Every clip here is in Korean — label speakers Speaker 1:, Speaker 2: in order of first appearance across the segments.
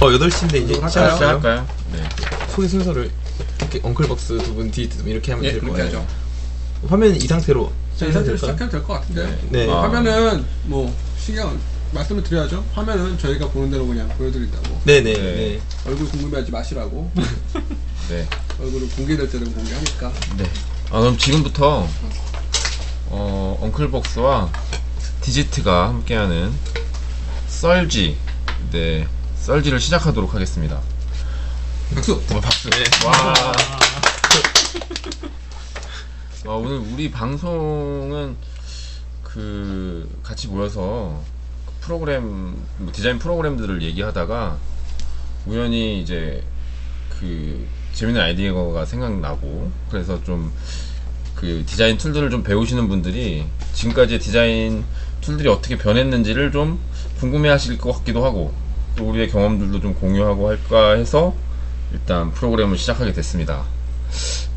Speaker 1: 어 8시인데 이제
Speaker 2: 할까요?
Speaker 1: 시작할까요?
Speaker 3: 시작할까요? 네.
Speaker 1: 소개 순서를 이렇게 엉클벅스 두 분, 분 이렇게 하면
Speaker 2: 예,
Speaker 1: 될
Speaker 2: 그렇게
Speaker 1: 거예요.
Speaker 2: 하죠.
Speaker 1: 화면 이 상태로
Speaker 2: 자, 이
Speaker 1: 시작해도
Speaker 2: 상태로? 시작해도 될것 같은데.
Speaker 1: 네.
Speaker 3: 아.
Speaker 2: 화면은 뭐 신경 말씀을 드려야죠. 화면은 저희가 보는 대로 그냥 보여드린다고.
Speaker 1: 네네.
Speaker 3: 네.
Speaker 1: 네.
Speaker 2: 얼굴 궁금해하지 마시라고.
Speaker 3: 네.
Speaker 2: 얼굴은 공개될 때는 공개하니까.
Speaker 3: 네. 아, 그럼 지금부터, 어, 엉클벅스와 디지트가 함께하는 썰지, 네, 썰지를 시작하도록 하겠습니다.
Speaker 2: 박수.
Speaker 3: 어, 박수.
Speaker 1: 네.
Speaker 3: 와. 와, 오늘 우리 방송은 그, 같이 모여서 프로그램, 뭐 디자인 프로그램들을 얘기하다가 우연히 이제 그 재밌는 아이디어가 생각나고 그래서 좀 그 디자인 툴들을 좀 배우시는 분들이 지금까지의 디자인 툴들이 어떻게 변했는지를 좀 궁금해 하실 것 같기도 하고 또 우리의 경험들도 좀 공유하고 할까 해서 일단 프로그램을 시작하게 됐습니다.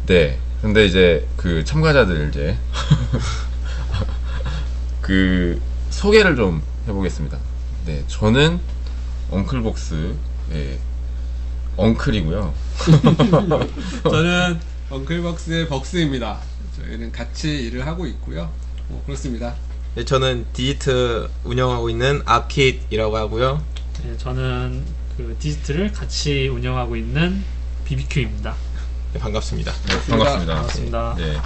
Speaker 3: 네. 근데 이제 그 참가자들 이제 그 소개를 좀 해보겠습니다. 네. 저는 엉클복스 네. 엉클이고요.
Speaker 2: 저는 엉클박스의 벅스입니다. 저희는 같이 일을 하고 있고요. 뭐 그렇습니다.
Speaker 1: 네, 저는 디지트 운영하고 있는 아킷이라고 하고요.
Speaker 4: 네, 저는 그 디지트를 같이 운영하고 있는 BBQ입니다.
Speaker 1: 네, 반갑습니다.
Speaker 3: 네, 반갑습니다.
Speaker 4: 반갑습니다.
Speaker 3: 네.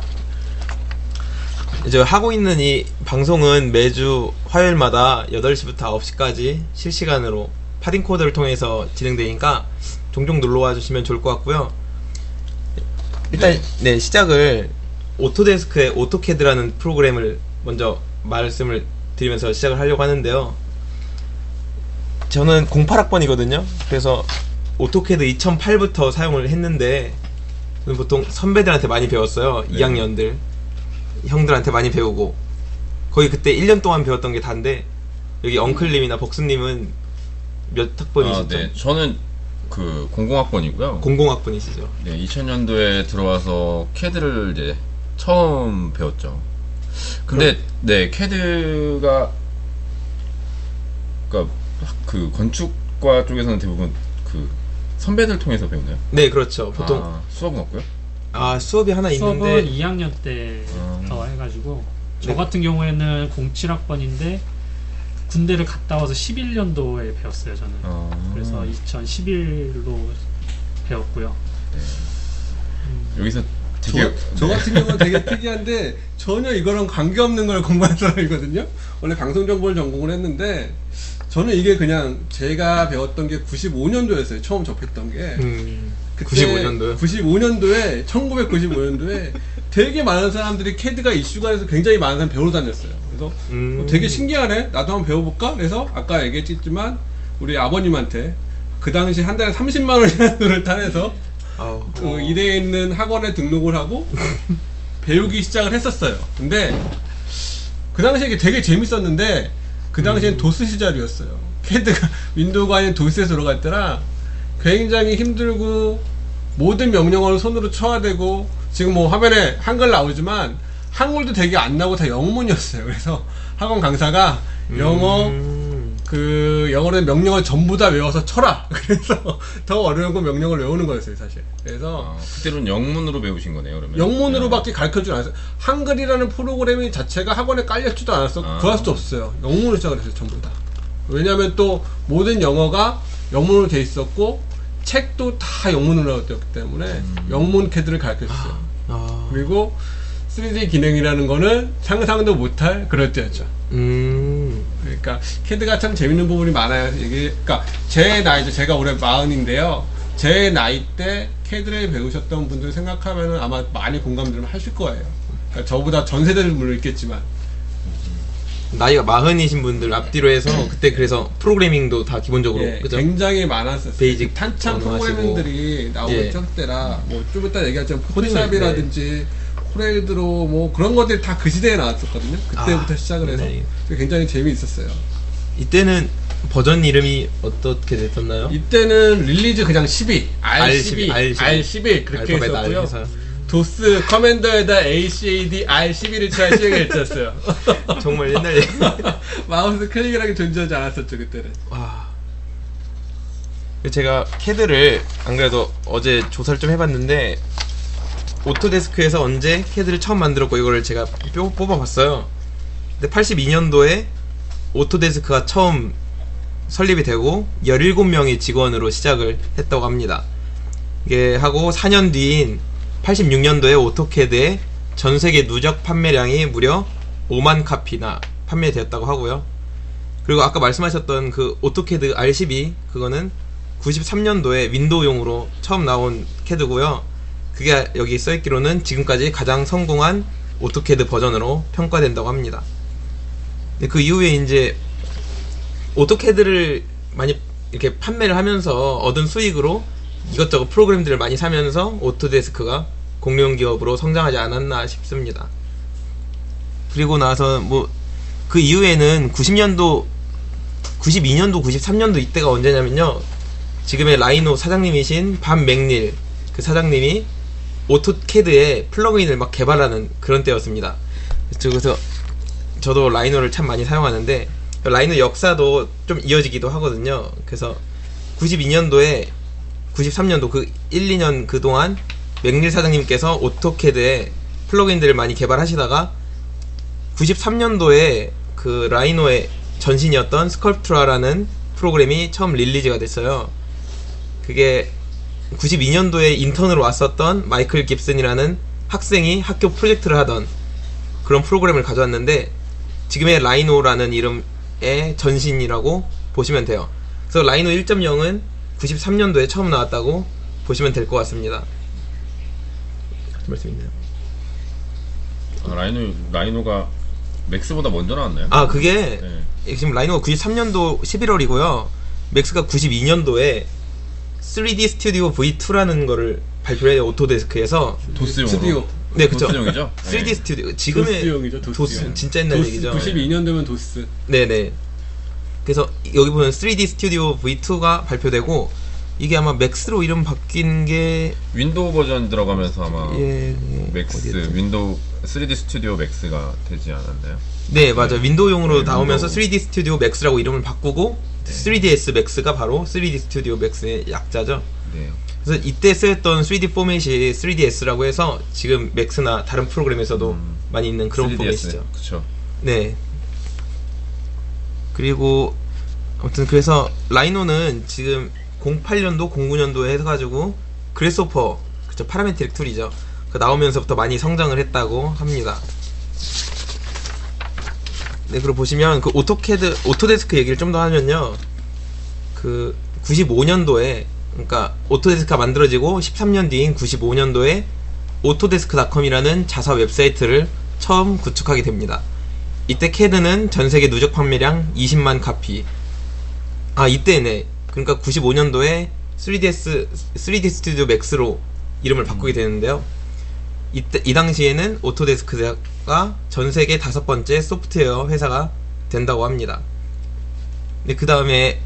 Speaker 1: 이제 하고 있는 이 방송은 매주 화요일마다 8시부터 9시까지 실시간으로 파딩 코드를 통해서 진행되니까 종종 놀러 와 주시면 좋을 것 같고요. 일단 네, 시작을 오토데스크의 오토캐드라는 프로그램을 먼저 말씀을 드리면서 시작을 하려고 하는데요. 저는 08학번이거든요. 그래서 오토캐드 2008부터 사용을 했는데 저는 보통 선배들한테 많이 배웠어요.
Speaker 3: 네.
Speaker 1: 2학년들 형들한테 많이 배우고 거의 그때 1년 동안 배웠던 게 다인데 여기 엉클님이나 벅스님은 몇 학번이시죠?
Speaker 3: 아, 네. 저는 그 00학번이고요.
Speaker 1: 00학번이시죠?
Speaker 3: 네, 2000년도에 들어와서 캐드를 이제 처음 배웠죠. 근데 네, 캐드가 그러니까 그 건축과 쪽에서는 대부분 그 선배들 통해서 배우나요?
Speaker 1: 네, 그렇죠. 보통
Speaker 3: 아, 수업은 없고요.
Speaker 1: 아, 수업이 하나
Speaker 4: 수업은
Speaker 1: 있는데
Speaker 4: 2학년 때부터
Speaker 3: 음.
Speaker 4: 해가지고 저
Speaker 1: 네.
Speaker 4: 같은 경우에는 07학번인데 군대를 갔다 와서 11년도에 배웠어요 저는.
Speaker 3: 아,
Speaker 4: 그래서 2011로 배웠고요.
Speaker 3: 여기서
Speaker 2: 저,
Speaker 3: 되게
Speaker 2: 저
Speaker 3: 네.
Speaker 2: 같은 경우는 되게 특이한데 전혀 이거랑 관계없는 걸 공부한 사람이거든요. 원래 방송정보를 전공을 했는데 저는 이게 그냥 제가 배웠던 게 95년도였어요. 처음 접했던 게.
Speaker 1: 음,
Speaker 2: 그때
Speaker 1: 95년도요?
Speaker 2: 95년도에 1995년도에 되게 많은 사람들이 캐드가 이슈가 돼서 굉장히 많은 사람 배우러 다녔어요. 그래서
Speaker 1: 음.
Speaker 2: 어, 되게 신기하네. 나도 한번 배워볼까? 그래서 아까 얘기했지만 우리 아버님한테 그 당시 한 달에 30만 원이라는 돈을 타내서
Speaker 1: 아우.
Speaker 2: 그 이대에 있는 학원에 등록을 하고 배우기 시작을 했었어요. 근데 그 당시에 되게 재밌었는데 그 당시엔 도스 시절이었어요. 캐드가 윈도우가 아닌 도스에서 들어갈 때라 굉장히 힘들고 모든 명령어를 손으로 쳐야 되고 지금 뭐 화면에 한글 나오지만 한글도 되게 안 나오고 다 영문이었어요. 그래서 학원 강사가 영어
Speaker 1: 음.
Speaker 2: 그 영어로 된 명령을 전부 다 외워서 쳐라. 그래서 더 어려운 건 명령을 외우는 거였어요, 사실. 그래서
Speaker 3: 아, 그때로는 영문으로 배우신 거네요, 그러면.
Speaker 2: 영문으로밖에 가르쳐 주지 않았어요. 한글이라는 프로그램이 자체가 학원에 깔려지도 않았어.
Speaker 3: 아.
Speaker 2: 구할 수도 없어요. 영문으로 시작을 했어요, 전부 다. 왜냐면 또 모든 영어가 영문으로 돼 있었고 책도 다 영문으로 되었기 때문에
Speaker 3: 음.
Speaker 2: 영문 캐드를 가르쳐 줬어요.
Speaker 1: 아.
Speaker 2: 그리고 3D 기능이라는 거는 상상도 못할 그럴 때였죠.
Speaker 1: 음.
Speaker 2: 그러니까 캐드가 참 재밌는 부분이 많아요. 이게 그러니까 제 나이죠. 제가 올해 마흔인데요. 제 나이 때 캐드를 배우셨던 분들 생각하면은 아마 많이 공감들을 하실 거예요. 그러니까 저보다 전 세대를 물론 있겠지만
Speaker 1: 나이가 마흔이신 분들 앞뒤로 해서 그때 그래서 프로그래밍도 다 기본적으로
Speaker 2: 예,
Speaker 1: 그죠?
Speaker 2: 굉장히 많았었어요.
Speaker 1: BASIC
Speaker 2: 탄창
Speaker 1: 언어 하시고.
Speaker 2: 프로그래밍들이 나오고
Speaker 1: 예.
Speaker 2: 때라 뭐 좀 이따 얘기하자면
Speaker 1: 코딩을,
Speaker 2: 포토샵이라든지 코렐드로 뭐 그런 것들이 다 그 시대에 나왔었거든요. 그때부터
Speaker 1: 아,
Speaker 2: 시작을 해서
Speaker 1: 네.
Speaker 2: 굉장히 재미있었어요.
Speaker 1: 이때는 버전 이름이 어떻게 됐었나요?
Speaker 2: 이때는 release 그냥 12, R12,
Speaker 1: R12,
Speaker 2: R11 그렇게 했었고요. 도스 command에다 ACAD R11을 쳐야 실행했었어요.
Speaker 1: 정말 옛날 얘기.
Speaker 2: 마우스 클릭이라는 게 존재하지 않았었죠 그때는.
Speaker 1: 와. 그 제가 캐드를 안 그래도 어제 조사를 좀 해봤는데 오토데스크에서 언제 캐드를 처음 만들었고 이거를 제가 뼈- 뽑아봤어요. 근데 82년도에 오토데스크가 처음 설립이 되고 17명의 직원으로 시작을 했다고 합니다. 이게 하고 4년 뒤인 86년도에 오토캐드의 전 세계 누적 판매량이 무려 5만 카피나 판매되었다고 하고요. 그리고 아까 말씀하셨던 그 오토캐드 R12 그거는 93년도에 윈도우용으로 처음 나온 캐드고요. 그게 여기 써있기로는 지금까지 가장 성공한 오토캐드 버전으로 평가된다고 합니다. 그 이후에 이제 오토캐드를 많이 이렇게 판매를 하면서 얻은 수익으로 이것저것 프로그램들을 많이 사면서 오토데스크가 공룡 기업으로 성장하지 않았나 싶습니다. 그리고 나서 뭐 그 이후에는 90년도 92년도 93년도 이때가 언제냐면요 지금의 라이노 사장님이신 밥 맥닐 그 사장님이 오토캐드에 플러그인을 막 개발하는 그런 때였습니다 그래서 저도 라이노를 참 많이 사용하는데 라이노 역사도 좀 이어지기도 하거든요 그래서 92년도에 93년도 그 1, 2년 그동안 맥닐 사장님께서 오토캐드에 plug-in들을 많이 개발하시다가 93년도에 그 라이노의 전신이었던 스컬프트라라는 프로그램이 처음 release가 됐어요. 그게 92년도에 인턴으로 왔었던 마이클 깁슨이라는 학생이 학교 프로젝트를 하던 그런 프로그램을 가져왔는데 지금의 라이노라는 이름의 전신이라고 보시면 돼요. 그래서 라이노 1.0은 93년도에 처음 나왔다고 보시면 될 것 같습니다. 말씀 있나요?
Speaker 3: 아, 라이노 라이노가 맥스보다 먼저 나왔나요?
Speaker 1: 아 그게
Speaker 3: 네.
Speaker 1: 지금 라이노가 93년도 11월이고요. 맥스가 92년도에 3D 스튜디오 V2라는 거를 발표를 해요. 오토데스크에서.
Speaker 3: 도스용으로.
Speaker 2: 스튜디오.
Speaker 1: 네, 그쵸.
Speaker 3: 도스용이죠?
Speaker 1: 3D
Speaker 3: 네.
Speaker 1: 스튜디오. 지금의
Speaker 2: 도스용이죠, 도스용.
Speaker 1: 도스, 진짜 옛날
Speaker 2: 도스,
Speaker 1: 얘기죠.
Speaker 2: 92년 되면 도스.
Speaker 1: 네 네. 그래서 여기 보면 3D 스튜디오 V2가 발표되고 이게 아마 맥스로 이름 바뀐 게
Speaker 3: 윈도우 버전 들어가면서 아마
Speaker 1: 예, 예,
Speaker 3: 맥스
Speaker 1: 어디였죠?
Speaker 3: 윈도우 3D 스튜디오 맥스가 되지 않았나요?
Speaker 1: 네, 맞아. 윈도우용으로
Speaker 3: 네,
Speaker 1: 나오면서
Speaker 3: 윈도우.
Speaker 1: 3D 스튜디오 맥스라고 이름을 바꾸고 3ds 맥스가 바로 3D 스튜디오 맥스의 약자죠.
Speaker 3: 네.
Speaker 1: 그래서 이때 쓰였던 3D 포맷이 3DS라고 해서 지금 맥스나 다른 프로그램에서도
Speaker 3: 음,
Speaker 1: 많이 있는 그런
Speaker 3: 3DS.
Speaker 1: 포맷이죠.
Speaker 3: 그쵸.
Speaker 1: 네. 그리고 아무튼 그래서 라이노는 지금 08년도, 09년도에 해가지고 그래스호퍼 그쵸 parametric tool이죠. 그 나오면서부터 많이 성장을 했다고 합니다. 네, 그리고 보시면 그 오토캐드 오토데스크 얘기를 좀 더 하면요. 그 95년도에 그러니까 오토데스크가 만들어지고 13년 뒤인 95년도에 오토데스크닷컴이라는 자사 웹사이트를 처음 구축하게 됩니다. 이때 캐드는 전 세계 누적 판매량 20만 카피. 아, 이때네. 그러니까 95년도에 3ds 3D 스튜디오 맥스로 이름을 바꾸게 되는데요. 이때 이 당시에는 오토데스크가 전 세계 다섯 번째 소프트웨어 회사가 된다고 합니다. 그 다음에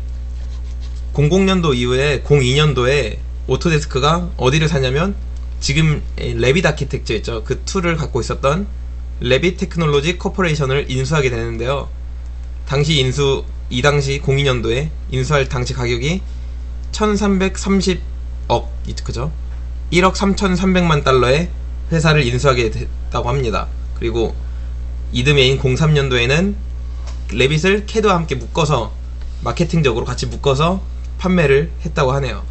Speaker 1: 00년도 이후에 02년도에 오토데스크가 어디를 사냐면 지금 레빗 아키텍처 있죠. 그 tool을 갖고 있었던 레빗 테크놀로지 코퍼레이션을 인수하게 되는데요. 당시 인수 이 당시 02년도에 인수할 당시 가격이 1330억 그죠? 1억 3,300만 달러의 회사를 인수하게 됐다고 합니다. 그리고 이듬해인 03년도에는 레빗을 캐드와 함께 묶어서 마케팅적으로 같이 묶어서 판매를 했다고 하네요.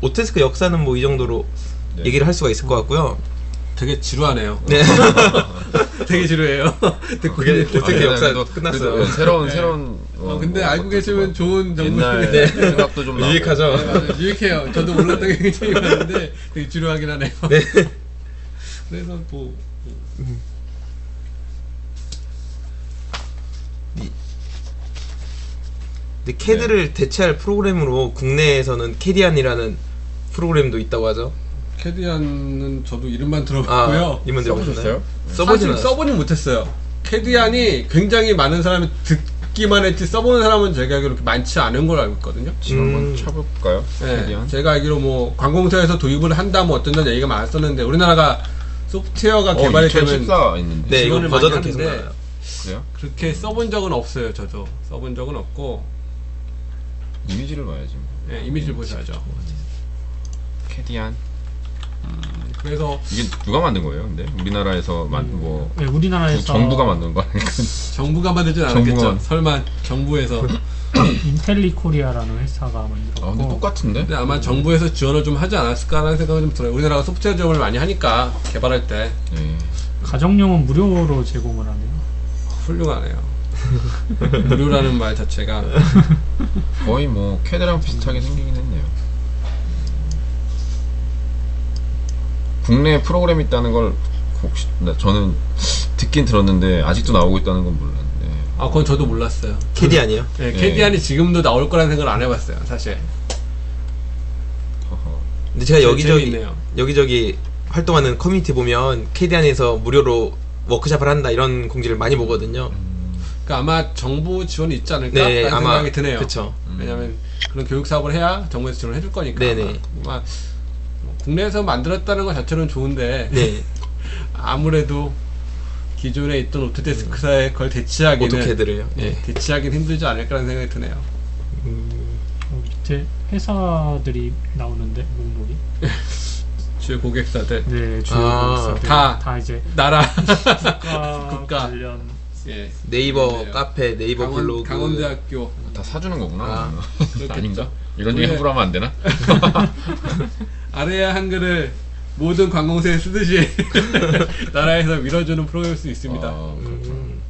Speaker 1: 오테스크 역사는 뭐 이 정도로
Speaker 3: 네.
Speaker 1: 얘기를 할 수가 있을 것 같고요.
Speaker 2: 되게 지루하네요.
Speaker 1: 네.
Speaker 2: 되게 지루해요. 듣고
Speaker 1: 그게. 어떻게
Speaker 3: 아,
Speaker 1: 역사
Speaker 3: 그래도-
Speaker 1: 끝났어요.
Speaker 3: 그래도 새로운
Speaker 2: 네.
Speaker 3: 새로운
Speaker 2: 어, 근데 알고 계시면 좋은 정보인데.
Speaker 3: 생각도 좀.
Speaker 1: 유익하죠.
Speaker 2: 네, 맞아요. 유익해요. 저도 몰랐던 게 굉장히 많은데 되게 지루하긴 하네요.
Speaker 1: 네.
Speaker 2: 그래서 뭐
Speaker 1: 근데 캐드를 대체할 프로그램으로 국내에서는 캐디안이라는 프로그램도 있다고 하죠.
Speaker 2: 캐디안은 저도 이름만
Speaker 1: 아,
Speaker 2: 들어봤고요.
Speaker 1: 이름만 들어보셨나요?
Speaker 3: 써보셨어요?
Speaker 1: 써보지는
Speaker 2: 사실 써보진 못했어요. 캐디안이 굉장히 많은 사람이 듣기만 했지 써보는 사람은 제가 알기로 많지 않은 걸로 알고 있거든요.
Speaker 3: 지금 한번
Speaker 1: 음.
Speaker 3: 쳐볼까요?
Speaker 2: 네,
Speaker 3: 캐디안?
Speaker 2: 제가 알기로 뭐 관공서에서 도입을 한다 뭐 어쩐다는 얘기가 많았었는데 우리나라가 소프트웨어가
Speaker 3: 어,
Speaker 2: 개발이 되면
Speaker 3: 2014 있는데.
Speaker 1: 네, 이거
Speaker 2: 지원을
Speaker 1: 버전은 계속
Speaker 2: 하는데
Speaker 1: 나와요.
Speaker 3: 그래요?
Speaker 2: 그렇게 써본 적은 없어요. 저도 써본 적은 없고
Speaker 3: 이미지를 봐야지. 뭐.
Speaker 2: 예, 이미지를 보셔야죠.
Speaker 3: 캐디안.
Speaker 2: 그래서
Speaker 3: 이게 누가 만든 거예요? 근데 우리나라에서 만, 뭐
Speaker 4: 네, 우리나라에서
Speaker 3: 정부가 만든 거 아니까?
Speaker 2: 정부가 만들진
Speaker 3: 정부가
Speaker 2: 않았겠죠.
Speaker 3: 만-
Speaker 2: 설마 정부에서.
Speaker 4: 인텔리코리아라는 회사가 만들었고
Speaker 3: 아 근데 똑같은데?
Speaker 2: 근데 아마 정부에서 지원을 좀 하지 않았을까라는 생각이 좀 들어요. 우리나라가 소프트웨어 지원을 많이 하니까 개발할 때
Speaker 3: 네.
Speaker 4: 가정용은 무료로 제공을 하네요.
Speaker 2: 훌륭하네요. 무료라는 말 자체가
Speaker 3: 거의 뭐 캐드랑 비슷하게 생기긴 했네요. 국내에 프로그램 있다는 걸 혹시 나- 저는 듣긴 들었는데 아직도 나오고 있다는 건 몰랐는데
Speaker 2: 아 그건 저도 몰랐어요.
Speaker 1: 캐디 아니에요?
Speaker 2: 네,
Speaker 3: 예.
Speaker 2: 캐디안이 지금도 나올 거라는 생각을 안 해봤어요. 사실.
Speaker 1: 근데 제가 여기저기
Speaker 2: 재미있네요.
Speaker 1: 여기저기 활동하는 커뮤니티 보면 캐디안에서 무료로 워크샵을 한다 이런 공지를 많이 보거든요.
Speaker 2: 그러니까 아마 정부 지원이 있지 않을까?
Speaker 1: 네,
Speaker 2: 라는
Speaker 1: 아마
Speaker 2: 생각이 드네요.
Speaker 1: 그쵸.
Speaker 2: 왜냐면 그런 교육 사업을 해야 정부에서 지원을 해줄 거니까.
Speaker 1: 네네.
Speaker 2: 아마 뭐 국내에서 만들었다는 것 자체는 좋은데
Speaker 1: 네,
Speaker 2: 아무래도 기존에 있던 오토데스크사에 그걸 대체하기는
Speaker 1: 오토캐드를요.
Speaker 2: 예,
Speaker 1: 네.
Speaker 2: 대체하기는 힘들지 않을까라는 생각이 드네요.
Speaker 4: 어, 밑에 회사들이 나오는데 목록이
Speaker 2: 주요 고객사들
Speaker 4: 네 주요
Speaker 1: 아,
Speaker 4: 회사들
Speaker 2: 다.
Speaker 4: 다 이제
Speaker 2: 나라
Speaker 4: 국가,
Speaker 2: 국가.
Speaker 4: 관련
Speaker 2: 예.
Speaker 1: 네이버
Speaker 2: 그러네요.
Speaker 1: 카페, 네이버
Speaker 2: 강원,
Speaker 1: 블로그.
Speaker 2: 강원대학교
Speaker 3: 다 사주는 거구나.
Speaker 1: 아.
Speaker 3: 아닌가? 이런 얘기 함부로 하면 안 되나?
Speaker 2: 아래야 한글을 모든 관공서에 쓰듯이 나라에서 밀어주는 프로그램일 수 있습니다.
Speaker 3: 아.
Speaker 1: 음,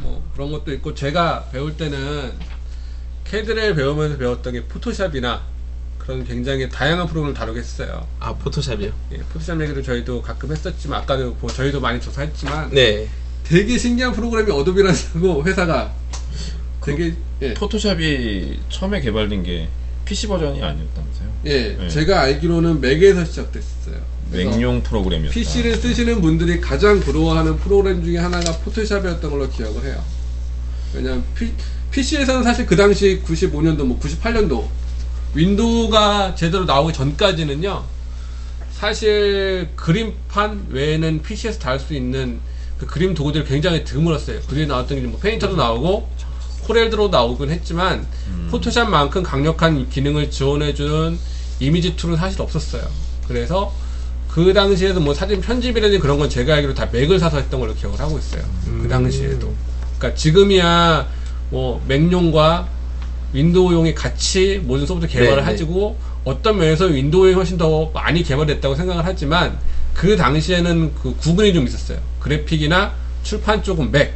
Speaker 2: 뭐 그런 것도 있고 제가 배울 때는 캐드를 배우면서 배웠던 게 포토샵이나 그런 굉장히 다양한 프로그램을 다루게 했어요.
Speaker 1: 아 포토샵이요.
Speaker 2: 예, 포토샵 얘기도 저희도 가끔 했었지만 아까도 뭐 저희도 많이 조사했지만
Speaker 1: 네,
Speaker 2: 되게 신기한 프로그램이 어도비라고 회사가 되게 예,
Speaker 3: 포토샵이 처음에 개발된 게 PC 버전이 아니었다면서요?
Speaker 2: 예,
Speaker 3: 네.
Speaker 2: 제가 알기로는 맥에서 시작됐어요. 그래서
Speaker 3: 맥용 프로그램이었다.
Speaker 2: PC를 쓰시는 분들이 가장 부러워하는 프로그램 중에 하나가 포토샵이었던 걸로 기억을 해요. 왜냐면 피, PC에서는 사실 그 당시 95년도, 뭐 98년도 윈도우가 제대로 나오기 전까지는요. 사실 그림판 외에는 PC에서 다룰 수 있는 그 그림 도구들이 굉장히 드물었어요. 그 뒤에 나왔던 게 뭐 페인터도 나오고 코렐드로 나오긴 했지만 포토샵만큼 강력한 기능을 지원해주는 이미지 tool은 사실 없었어요. 그래서 그 당시에도 뭐 사진 편집이라든지 그런 건 제가 알기로 다 맥을 사서 했던 걸로 기억을 하고 있어요. 그 당시에도. 그러니까 지금이야 뭐 맥용과 윈도우용이 같이 모든 소프트 개발을
Speaker 1: 네, 네.
Speaker 2: 하지고 어떤 면에서 윈도우용이 훨씬 더 많이 개발됐다고 생각을 하지만 그 당시에는 그 구분이 좀 있었어요. 그래픽이나 출판 쪽은 맥,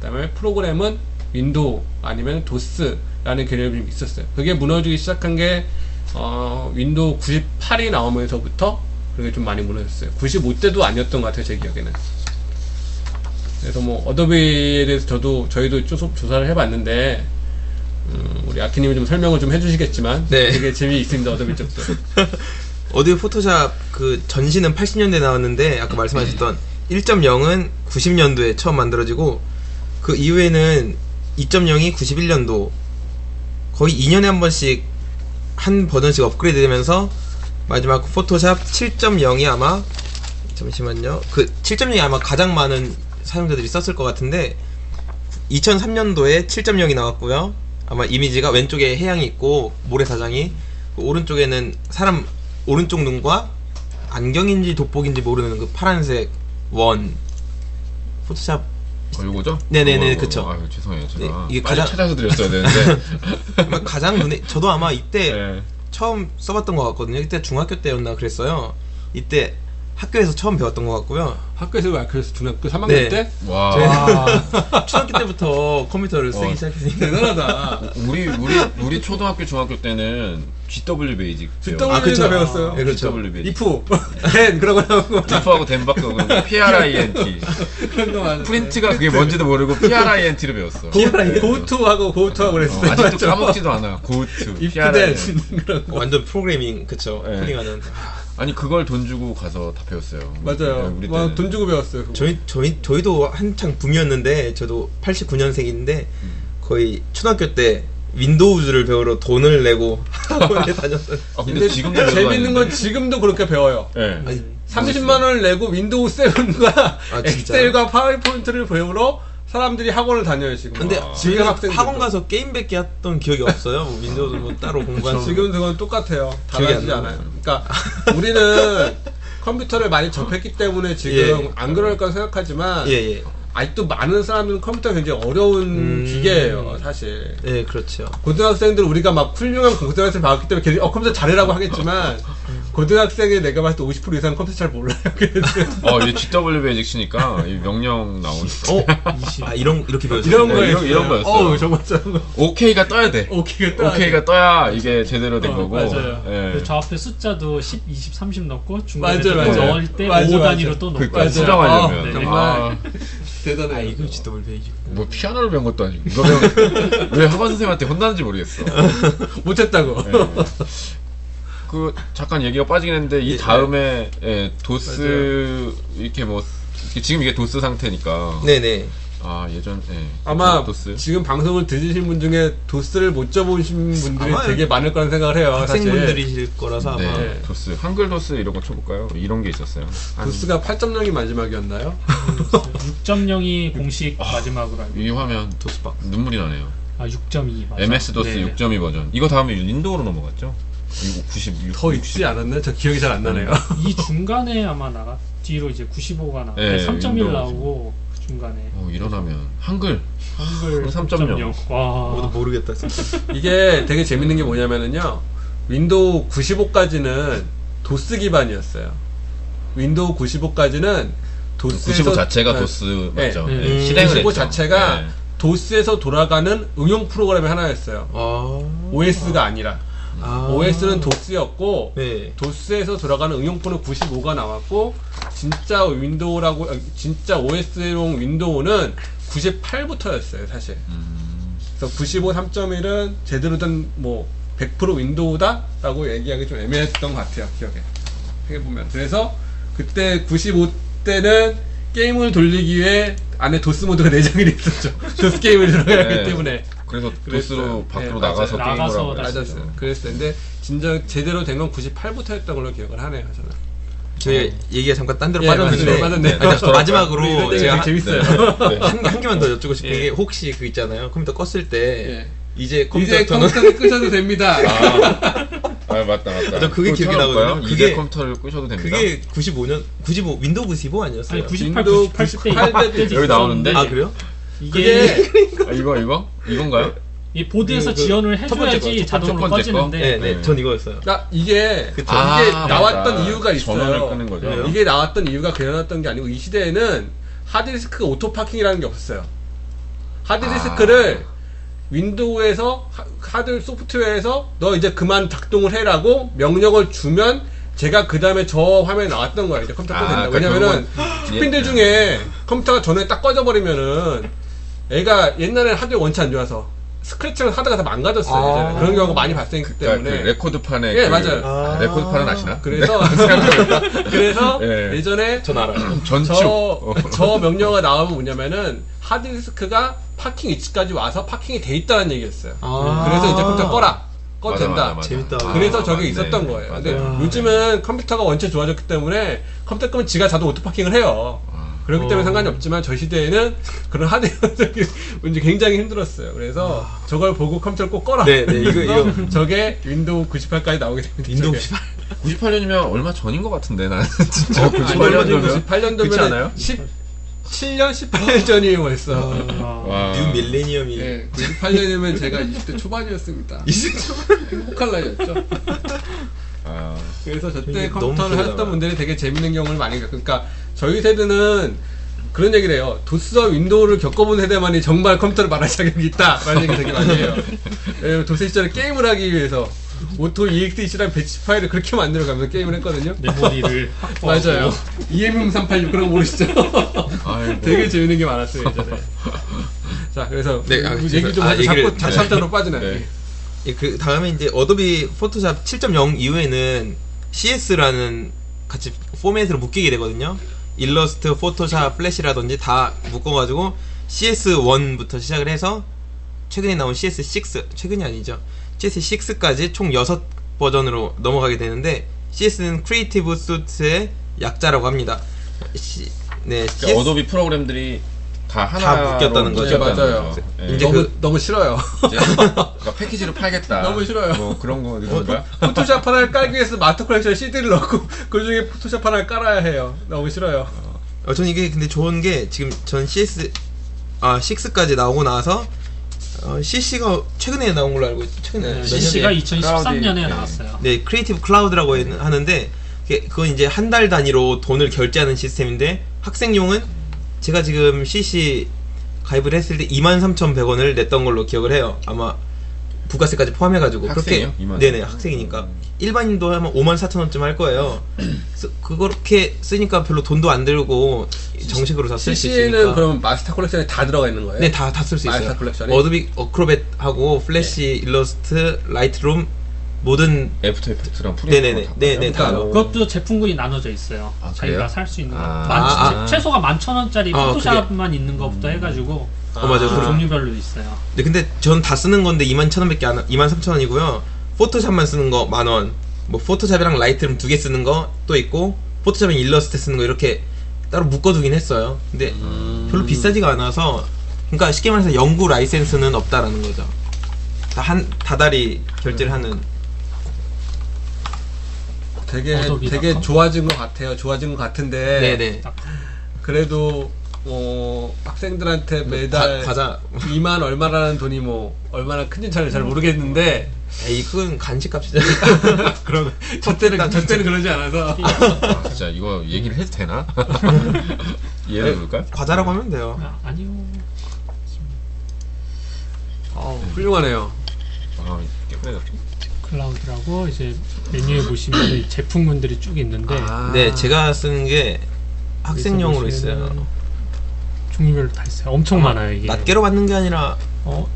Speaker 2: 그다음에 프로그램은 윈도우 아니면 도스라는 개념이 좀 있었어요. 그게 무너지기 시작한 게 어, 윈도우 98이 나오면서부터 그게 좀 많이 무너졌어요. 95때도 아니었던 것 같아요, 제 기억에는. 그래서 뭐 어도비에 대해서 저도 저희도 조, 조사를 해봤는데 음, 우리 아키님이 좀 설명을 좀 해주시겠지만
Speaker 1: 네.
Speaker 2: 되게 재미있습니다 어도비 쪽도.
Speaker 1: 어도비 포토샵 그 전신은 80년대 나왔는데 아까 말씀하셨던 1.0은 90년도에 처음 만들어지고 그 이후에는 2.0이 91년도 거의 2년에 한 번씩 한 버전씩 업그레이드 되면서 마지막 포토샵 7.0이 아마 잠시만요. 그 7.0이 아마 가장 많은 사용자들이 썼을 것 같은데 2003년도에 7.0이 나왔고요. 아마 이미지가 왼쪽에 해양이 있고 모래사장이 그 오른쪽에는 사람 오른쪽 눈과 안경인지 돋보기인지 모르는 그 파란색 원 포토샵
Speaker 3: 어, 요거죠?
Speaker 1: 네네네,
Speaker 3: 어,
Speaker 1: 그쵸.
Speaker 3: 아유, 죄송해요. 제가
Speaker 1: 네, 이게 가장-
Speaker 3: 찾아서 드렸어야 되는데.
Speaker 1: 가장 눈에 저도 아마 이때
Speaker 3: 네.
Speaker 1: 처음 써봤던 것 같거든요. 이때 중학교 때였나 그랬어요. 이때 학교에서 처음 배웠던 것 같고요.
Speaker 2: 학교에서 왜 그래서 중학교 3학년
Speaker 1: 네.
Speaker 2: 때
Speaker 3: 와.
Speaker 4: 와,
Speaker 1: 초등학교 때부터 컴퓨터를 쓰기
Speaker 3: 어.
Speaker 1: 시작했으니까.
Speaker 2: 대단하다.
Speaker 3: 우리 우리 우리 초등학교 중학교 때는 GW BASIC
Speaker 2: GW
Speaker 1: 아, 그쵸.
Speaker 2: 가 배웠어요.
Speaker 1: 네, 그렇죠.
Speaker 3: GW
Speaker 2: BASIC if, then 그런 거 나오고
Speaker 3: if하고 then하고 PRINT
Speaker 2: 그런 거 많았어요.
Speaker 3: PRINT가 그게 뭔지도 모르고 PRINT를 배웠어.
Speaker 2: goto하고 goto하고
Speaker 3: 어,
Speaker 2: 그랬어요.
Speaker 3: 아직도 까먹지도 않아.
Speaker 2: goto. if then 그런 거.
Speaker 1: 완전 프로그래밍 그쵸
Speaker 3: 네.
Speaker 1: 코딩하는.
Speaker 3: 아니 그걸 돈 주고 가서 다 배웠어요.
Speaker 2: 맞아요.
Speaker 3: 우리
Speaker 2: 와,
Speaker 3: 때는.
Speaker 2: 돈 주고 배웠어요. 그거.
Speaker 1: 저희 저희 저희도 한창 붐이었는데 저도 89년생인데 거의 초등학교 때 Windows를 배우러 돈을 내고 학원에 다녔던.
Speaker 3: 아 근데,
Speaker 2: 근데
Speaker 3: 지금도
Speaker 2: 재밌는 건 지금도 그렇게 배워요.
Speaker 3: 예.
Speaker 1: 아니,
Speaker 2: 30만 원을 내고 윈도우 7과
Speaker 1: 아?
Speaker 2: Excel과 PowerPoint를 배우러 사람들이 학원을 다녀요 지금.
Speaker 1: 근데
Speaker 3: 아.
Speaker 1: 지금
Speaker 2: 학생들도.
Speaker 1: 학원 가서 게임밖에 했던 기억이 없어요. 뭐 윈도우도 뭐 따로 공부한
Speaker 2: 지금 그건 똑같아요. 달라지지
Speaker 1: 안
Speaker 2: 않아요. 그러니까 우리는 컴퓨터를 많이 접했기 때문에 지금
Speaker 1: 예.
Speaker 2: 안 그럴 까 생각하지만
Speaker 1: 예 예.
Speaker 2: 아직도 많은 사람들은 컴퓨터가 굉장히 어려운
Speaker 1: 음.
Speaker 2: 기계예요, 사실.
Speaker 1: 예, 그렇죠.
Speaker 2: 고등학생들 우리가 막 훌륭한 고등학생 받았기 때문에 걔들이 어 컴퓨터 잘해라고 하겠지만 고등학생이 내가 봤을 때 50% 이상 컴퓨터 잘 몰라요. 그래서
Speaker 3: 어, 이제 GW BASIC 치니까 이 명령 나오니까.
Speaker 1: 어, 아 이런 이렇게 배웠어요.
Speaker 2: 이런
Speaker 3: 네,
Speaker 2: 거에
Speaker 3: 이런- 이런 거였어요.
Speaker 2: 어우 정말 거.
Speaker 3: 오케이가 떠야 돼.
Speaker 2: 오케이가 떠야
Speaker 3: 오케이가 떠야 이게 제대로 된
Speaker 2: 어,
Speaker 3: 거고.
Speaker 2: 맞아요.
Speaker 3: 예.
Speaker 4: 그저 앞에 숫자도 10, 20, 30 넣고 중간에
Speaker 2: 맞아요,
Speaker 4: 또
Speaker 3: 맞아요.
Speaker 4: 넣을 때
Speaker 2: 맞아요,
Speaker 4: 5 단위로. 또 넣고
Speaker 3: 그러니까
Speaker 2: 맞아요.
Speaker 3: 수정하려면
Speaker 2: 아,
Speaker 4: 네.
Speaker 2: 정말
Speaker 3: 아,
Speaker 2: 대단해.
Speaker 1: 아 이거 GW BASIC.
Speaker 3: 뭐 피아노를 배운 것도 아니고 이거 배운 왜 학원 선생님한테 혼나는지 모르겠어.
Speaker 2: 못했다고.
Speaker 3: 예. 그 잠깐 얘기가 빠지긴 했는데 이
Speaker 1: 예,
Speaker 3: 다음에 예, 도스 이렇게 뭐 이렇게 지금 이게 도스 상태니까
Speaker 1: 네네.
Speaker 3: 아 예전 예,
Speaker 2: 아마
Speaker 3: 도스
Speaker 2: 지금 방송을 들으신 분 중에 도스를 못 접하신 분들이
Speaker 1: 아마
Speaker 2: 되게 많을 거라는 생각을 해요.
Speaker 1: 학생분들이실 거라서 아마.
Speaker 3: 네,
Speaker 2: 네.
Speaker 3: 도스 한글 도스 이런 거 쳐볼까요? 이런 게 있었어요. 한-
Speaker 2: 도스가 8.0이 마지막이었나요?
Speaker 4: 6.0이 공식 마지막으로 알고
Speaker 3: 이 화면
Speaker 1: 도스박.
Speaker 3: 눈물이 나네요.
Speaker 4: 아 6.2 맞아.
Speaker 3: MS 도스
Speaker 4: 네.
Speaker 3: 6.2 버전. 이거 다음에 윈도우로 넘어갔죠? 이거 96.
Speaker 2: 더 있지 않았나? 저 기억이 잘 안 나네요.
Speaker 4: 이 중간에 아마 나가 뒤로 이제 95가 나고
Speaker 3: 네,
Speaker 4: 3.1
Speaker 3: 윈도우
Speaker 4: 나오고 그 중간에
Speaker 3: 어, 일어나면 한글.
Speaker 4: 한글
Speaker 3: 3.0.
Speaker 4: 3.0 와.
Speaker 1: 모두 모르겠다. 진짜.
Speaker 2: 이게 되게 재밌는 게 뭐냐면은요. 윈도우 95까지는 도스 기반이었어요. 윈도우 95까지는 도스에서
Speaker 3: 95 자체가
Speaker 2: 네.
Speaker 3: 도스
Speaker 2: 네.
Speaker 3: 맞죠?
Speaker 4: 네.
Speaker 3: 예,
Speaker 1: 음,
Speaker 3: 실행을
Speaker 2: 95
Speaker 3: 했죠.
Speaker 2: 자체가
Speaker 3: 예.
Speaker 2: 도스에서 돌아가는 응용 프로그램의 하나였어요.
Speaker 1: 아.
Speaker 2: OS가 아니라.
Speaker 1: 아.
Speaker 2: OS는 도스였고
Speaker 1: 네.
Speaker 2: 도스에서 돌아가는 응용폰은 95가 나왔고 진짜 윈도우라고 아, 진짜 OS용 윈도우는 98부터였어요 사실.
Speaker 3: 음,
Speaker 2: 그래서 95 3.1은 제대로 된 뭐 100% 윈도우다라고 얘기하기 좀 애매했던 것 같아요 기억에 해보면 그래서 그때 95 때는 게임을 돌리기 위해 안에 도스 모드가 내장이 돼 있었죠 도스 게임을 들어가야 하기
Speaker 3: 네.
Speaker 2: 때문에
Speaker 3: 그래서. 도스로 밖으로
Speaker 2: 네,
Speaker 3: 나가서
Speaker 4: 나가서.
Speaker 2: 맞았어요 그랬을 텐데 진짜 제대로 된 건 98부터였던 걸로 기억을 하네요 저는
Speaker 1: 저희 얘기가 잠깐 딴 데로
Speaker 2: 예,
Speaker 1: 빠졌는데
Speaker 2: 맞았네요, 맞았네요.
Speaker 1: 아, 저 마지막으로
Speaker 2: 때
Speaker 1: 제가
Speaker 2: 재밌어요
Speaker 3: 네.
Speaker 1: 한, 한 개만 더 여쭙고 싶은
Speaker 2: 예.
Speaker 1: 게 혹시 그 있잖아요 컴퓨터 껐을 때
Speaker 2: 예.
Speaker 1: 이제 컴퓨터
Speaker 2: 이제 끄셔도 됩니다
Speaker 3: 아, 아 맞다 맞다.
Speaker 1: 저 그게 기억이? 나거든요.
Speaker 3: 이제
Speaker 1: 그게-
Speaker 3: 컴퓨터를 끄셔도 됩니다.
Speaker 1: 그게 95년 95 윈도우 95 아니었어요?
Speaker 4: 아니 98,
Speaker 2: 윈도우
Speaker 4: 98때
Speaker 2: 98
Speaker 4: 때도
Speaker 3: 여기 나오는데?
Speaker 1: 아 그래요?
Speaker 4: 이게
Speaker 3: 아, 이거 이거 이건가요?
Speaker 4: 이 보드에서
Speaker 1: 그- 그
Speaker 4: 지원을 해줘야지
Speaker 1: 거,
Speaker 4: 자동으로? 꺼지는데
Speaker 1: 네, 네,
Speaker 3: 네.
Speaker 1: 전 이거였어요.
Speaker 2: 아, 이게
Speaker 1: 그쵸.
Speaker 3: 아,
Speaker 2: 이게 나왔던. 이유가 있어요.
Speaker 3: 전원을 끄는 거죠.
Speaker 1: 그래요?
Speaker 2: 이게 나왔던 이유가 그냥 나왔던 게 아니고 이 시대에는 하드디스크 auto parking이라는 게 없었어요. 하드디스크를
Speaker 3: 아.
Speaker 2: 윈도우에서 하- 하드 소프트웨어에서 너 이제 그만 작동을 해라고 명령을 주면 제가 그 다음에 저 화면에 나왔던 거예요. 이제 컴퓨터
Speaker 3: 아,
Speaker 2: 꺼도 된다
Speaker 3: 그러니까
Speaker 2: 왜냐면은
Speaker 3: 예.
Speaker 2: 중에 컴퓨터가 전원이 딱 꺼져버리면은 애가 옛날에는 하드 원체 안 좋아서 스크래치랑 하드가 다 망가졌어요.
Speaker 1: 아.
Speaker 2: 예전에. 그런 경우가 많이 발생했기
Speaker 3: 그러니까
Speaker 2: 때문에.
Speaker 3: 그 레코드판에
Speaker 2: 예,
Speaker 3: 그-
Speaker 2: 맞아요.
Speaker 3: 아, 레코드판은 아시나?
Speaker 2: 그래서 그래서
Speaker 3: 예.
Speaker 2: 예전에
Speaker 1: 전 알아요.
Speaker 3: 전축.
Speaker 2: 저,
Speaker 3: 어.
Speaker 2: 저 명령어가 나오면 뭐냐면은 하드디스크가 parking 위치까지 와서 parking이 돼 있다는 얘기였어요.
Speaker 1: 아.
Speaker 2: 그래서 이제 컴퓨터 꺼라. 꺼도
Speaker 3: 맞아,
Speaker 2: 된다.
Speaker 3: 맞아, 맞아.
Speaker 1: 재밌다.
Speaker 3: 아,
Speaker 2: 그래서 저게
Speaker 3: 맞네.
Speaker 2: 있었던 거예요. 근데. 요즘은 컴퓨터가 원체 좋아졌기 때문에 컴퓨터 끄면 지가 자동 auto parking을 해요.
Speaker 3: 아.
Speaker 2: 그렇기 때문에
Speaker 1: 어.
Speaker 2: 상관이 없지만 저 시대에는 그런 하드웨어적인 문제 굉장히 힘들었어요. 그래서 저걸 보고 컴퓨터를 꼭 꺼라.
Speaker 1: 네, 네, 이거- 이거.
Speaker 2: 저게 윈도우 98까지 나오게 됩니다.
Speaker 1: 윈도우
Speaker 2: 저게.
Speaker 1: 98.
Speaker 3: 98년이면 얼마 전인 것 같은데 나는 진짜
Speaker 2: 아니,
Speaker 3: 98년도면
Speaker 2: 98년도면
Speaker 3: 그렇지 않아요?
Speaker 2: 17년, 18년 전이 벌써.
Speaker 4: 아,
Speaker 3: 와.
Speaker 1: new millennium이
Speaker 2: 예, 98년이면 제가 20대 초반이었습니다. 행복할 나이였죠.
Speaker 3: 아,
Speaker 2: 그래서 저때 컴퓨터를
Speaker 1: 나요.
Speaker 2: 분들이 되게 재밌는 경험을 많이 겪 그러니까 저희 세대는 그런 얘기를 해요. 도스와 윈도우를 겪어본 세대만이 정말 컴퓨터를 말할 자격이 있다. 라는 얘기 되게 많이 해요. 왜냐면 도스 시절에 게임을 하기 위해서 AUTOEXEC랑 batch 파일을 그렇게 만들어 가면서 게임을 했거든요.
Speaker 4: 메모리를
Speaker 2: 맞아요. EMM386 그런 거 모르시죠? 되게 재밌는 게 많았어요, 예전에. 자, 그래서
Speaker 1: 네, 아,
Speaker 2: 얘기 좀
Speaker 1: 아,
Speaker 2: 하자.
Speaker 1: 얘기를-
Speaker 2: 자꾸 자참자로 빠지네.
Speaker 3: 네.
Speaker 1: 예, 그 다음에 이제 Adobe Photoshop 7.0 이후에는 CS라는 같이 포맷으로 묶이게 되거든요. 일러스트, Photoshop, Flash라든지 다 묶어가지고 CS1부터 시작을 해서 최근에 나온 CS6 최근이 아니죠. CS6까지 총 6버전으로 넘어가게 되는데 CS는 Creative Suite의 약자라고 합니다. 시- 네,
Speaker 3: 그러니까 Adobe 프로그램들이 다 하나
Speaker 1: 묶였다는 거죠.
Speaker 2: 네, 맞아요.
Speaker 3: 예.
Speaker 1: 이제
Speaker 2: 너무
Speaker 1: 그-
Speaker 2: 너무 싫어요.
Speaker 3: 이제 그러니까 패키지로 팔겠다.
Speaker 2: 너무 싫어요.
Speaker 3: 뭐 그런 거 그런가?
Speaker 2: Photoshop 하나를 깔기 위해서 Master Collection CD를 넣고 그 중에 Photoshop 하나를 깔아야 해요. 너무 싫어요.
Speaker 1: 어, 전 이게 근데 좋은 게 지금 전 CS 아 6까지 나오고 나서 어, CC가 최근에 나온 걸로 알고 있어요. 최근에 몇
Speaker 4: CC가
Speaker 1: 년에?
Speaker 4: 2013년에
Speaker 3: 크라우디, 네.
Speaker 4: 나왔어요.
Speaker 1: 네 Creative Cloud라고 했- 하는데 그건 이제 한 달 단위로 돈을 결제하는 시스템인데 학생용은 제가 지금 CC 가입을 했을 때 23,100원을 냈던 걸로 기억을 해요. 아마 부가세까지 포함해가지고
Speaker 3: 학생이요?
Speaker 1: 그렇게
Speaker 3: 23,000?
Speaker 1: 네네 학생이니까 일반인도 하면 54,000원쯤 할 거예요. 그래서 그렇게 쓰니까 별로 돈도 안 들고 정식으로 다 쓸수
Speaker 2: CC는
Speaker 1: 있으니까.
Speaker 2: 그럼 Master Collection에 다 들어가 있는 거예요?
Speaker 1: 네, 다, 다 쓸 수 있어요.
Speaker 2: Master Collection이?
Speaker 1: Adobe Acrobat하고 Flash, 일러스트, Lightroom 모든
Speaker 3: After Effects랑 Pre
Speaker 1: 네네네. 네네, 다.
Speaker 4: 그것도 제품군이 나눠져 있어요.
Speaker 3: 아,
Speaker 4: 자기가
Speaker 3: 그래요?
Speaker 4: 살 수 있는 거.
Speaker 3: 아.
Speaker 4: 만,
Speaker 1: 아,
Speaker 3: 아.
Speaker 4: 최소가 11,000원짜리
Speaker 1: 아,
Speaker 4: Photoshop만 있는 것부터 해가지고
Speaker 1: 어, 맞아요.
Speaker 4: 그
Speaker 1: 그럼-
Speaker 4: 종류별로 있어요.
Speaker 1: 네, 근데 전 다 쓰는 건데 21,000원밖에 안 23,000원이고요. Photoshop만 쓰는 거 만 원. 뭐 Photoshop이랑 Lightroom 두 개 쓰는 거 또 있고 Photoshop이랑 일러스트 쓰는 거 이렇게 따로 묶어두긴 했어요. 근데 별로 비싸지가 않아서 그러니까 쉽게 말해서 영구 라이센스는 없다라는 거죠. 다 한 다달이 결제를 하는
Speaker 2: 되게
Speaker 4: 어도비닷컴?
Speaker 2: 되게 좋아진 것 같아요. 좋아진 것 같은데
Speaker 1: 네네
Speaker 4: 딱
Speaker 2: 그래도 어, 학생들한테 매달
Speaker 1: 과, 자
Speaker 2: 2만 얼마라는 돈이 뭐 얼마나 큰지 잘, 잘 모르겠는데
Speaker 1: 에이 그건 간식값이잖아.
Speaker 2: 그런 저 때는 저 때는 그러지 않아서
Speaker 3: 아, 진짜 이거 얘기를 해도 되나? 이해해 볼까?
Speaker 1: 과자라고 하면 돼요.
Speaker 4: 아, 아니요.
Speaker 2: 어, 훌륭하네요.
Speaker 3: 아, 깨끗해.
Speaker 4: 클라우드라고 이제 메뉴에 보시면 이 제품군들이 쭉 있는데
Speaker 2: 아.
Speaker 1: 네, 제가 쓰는 게 학생용으로 있어요.
Speaker 4: 종류별로 다 있어요. 엄청 많아요 이게.
Speaker 1: 낱개로 받는 게 아니라
Speaker 4: 어,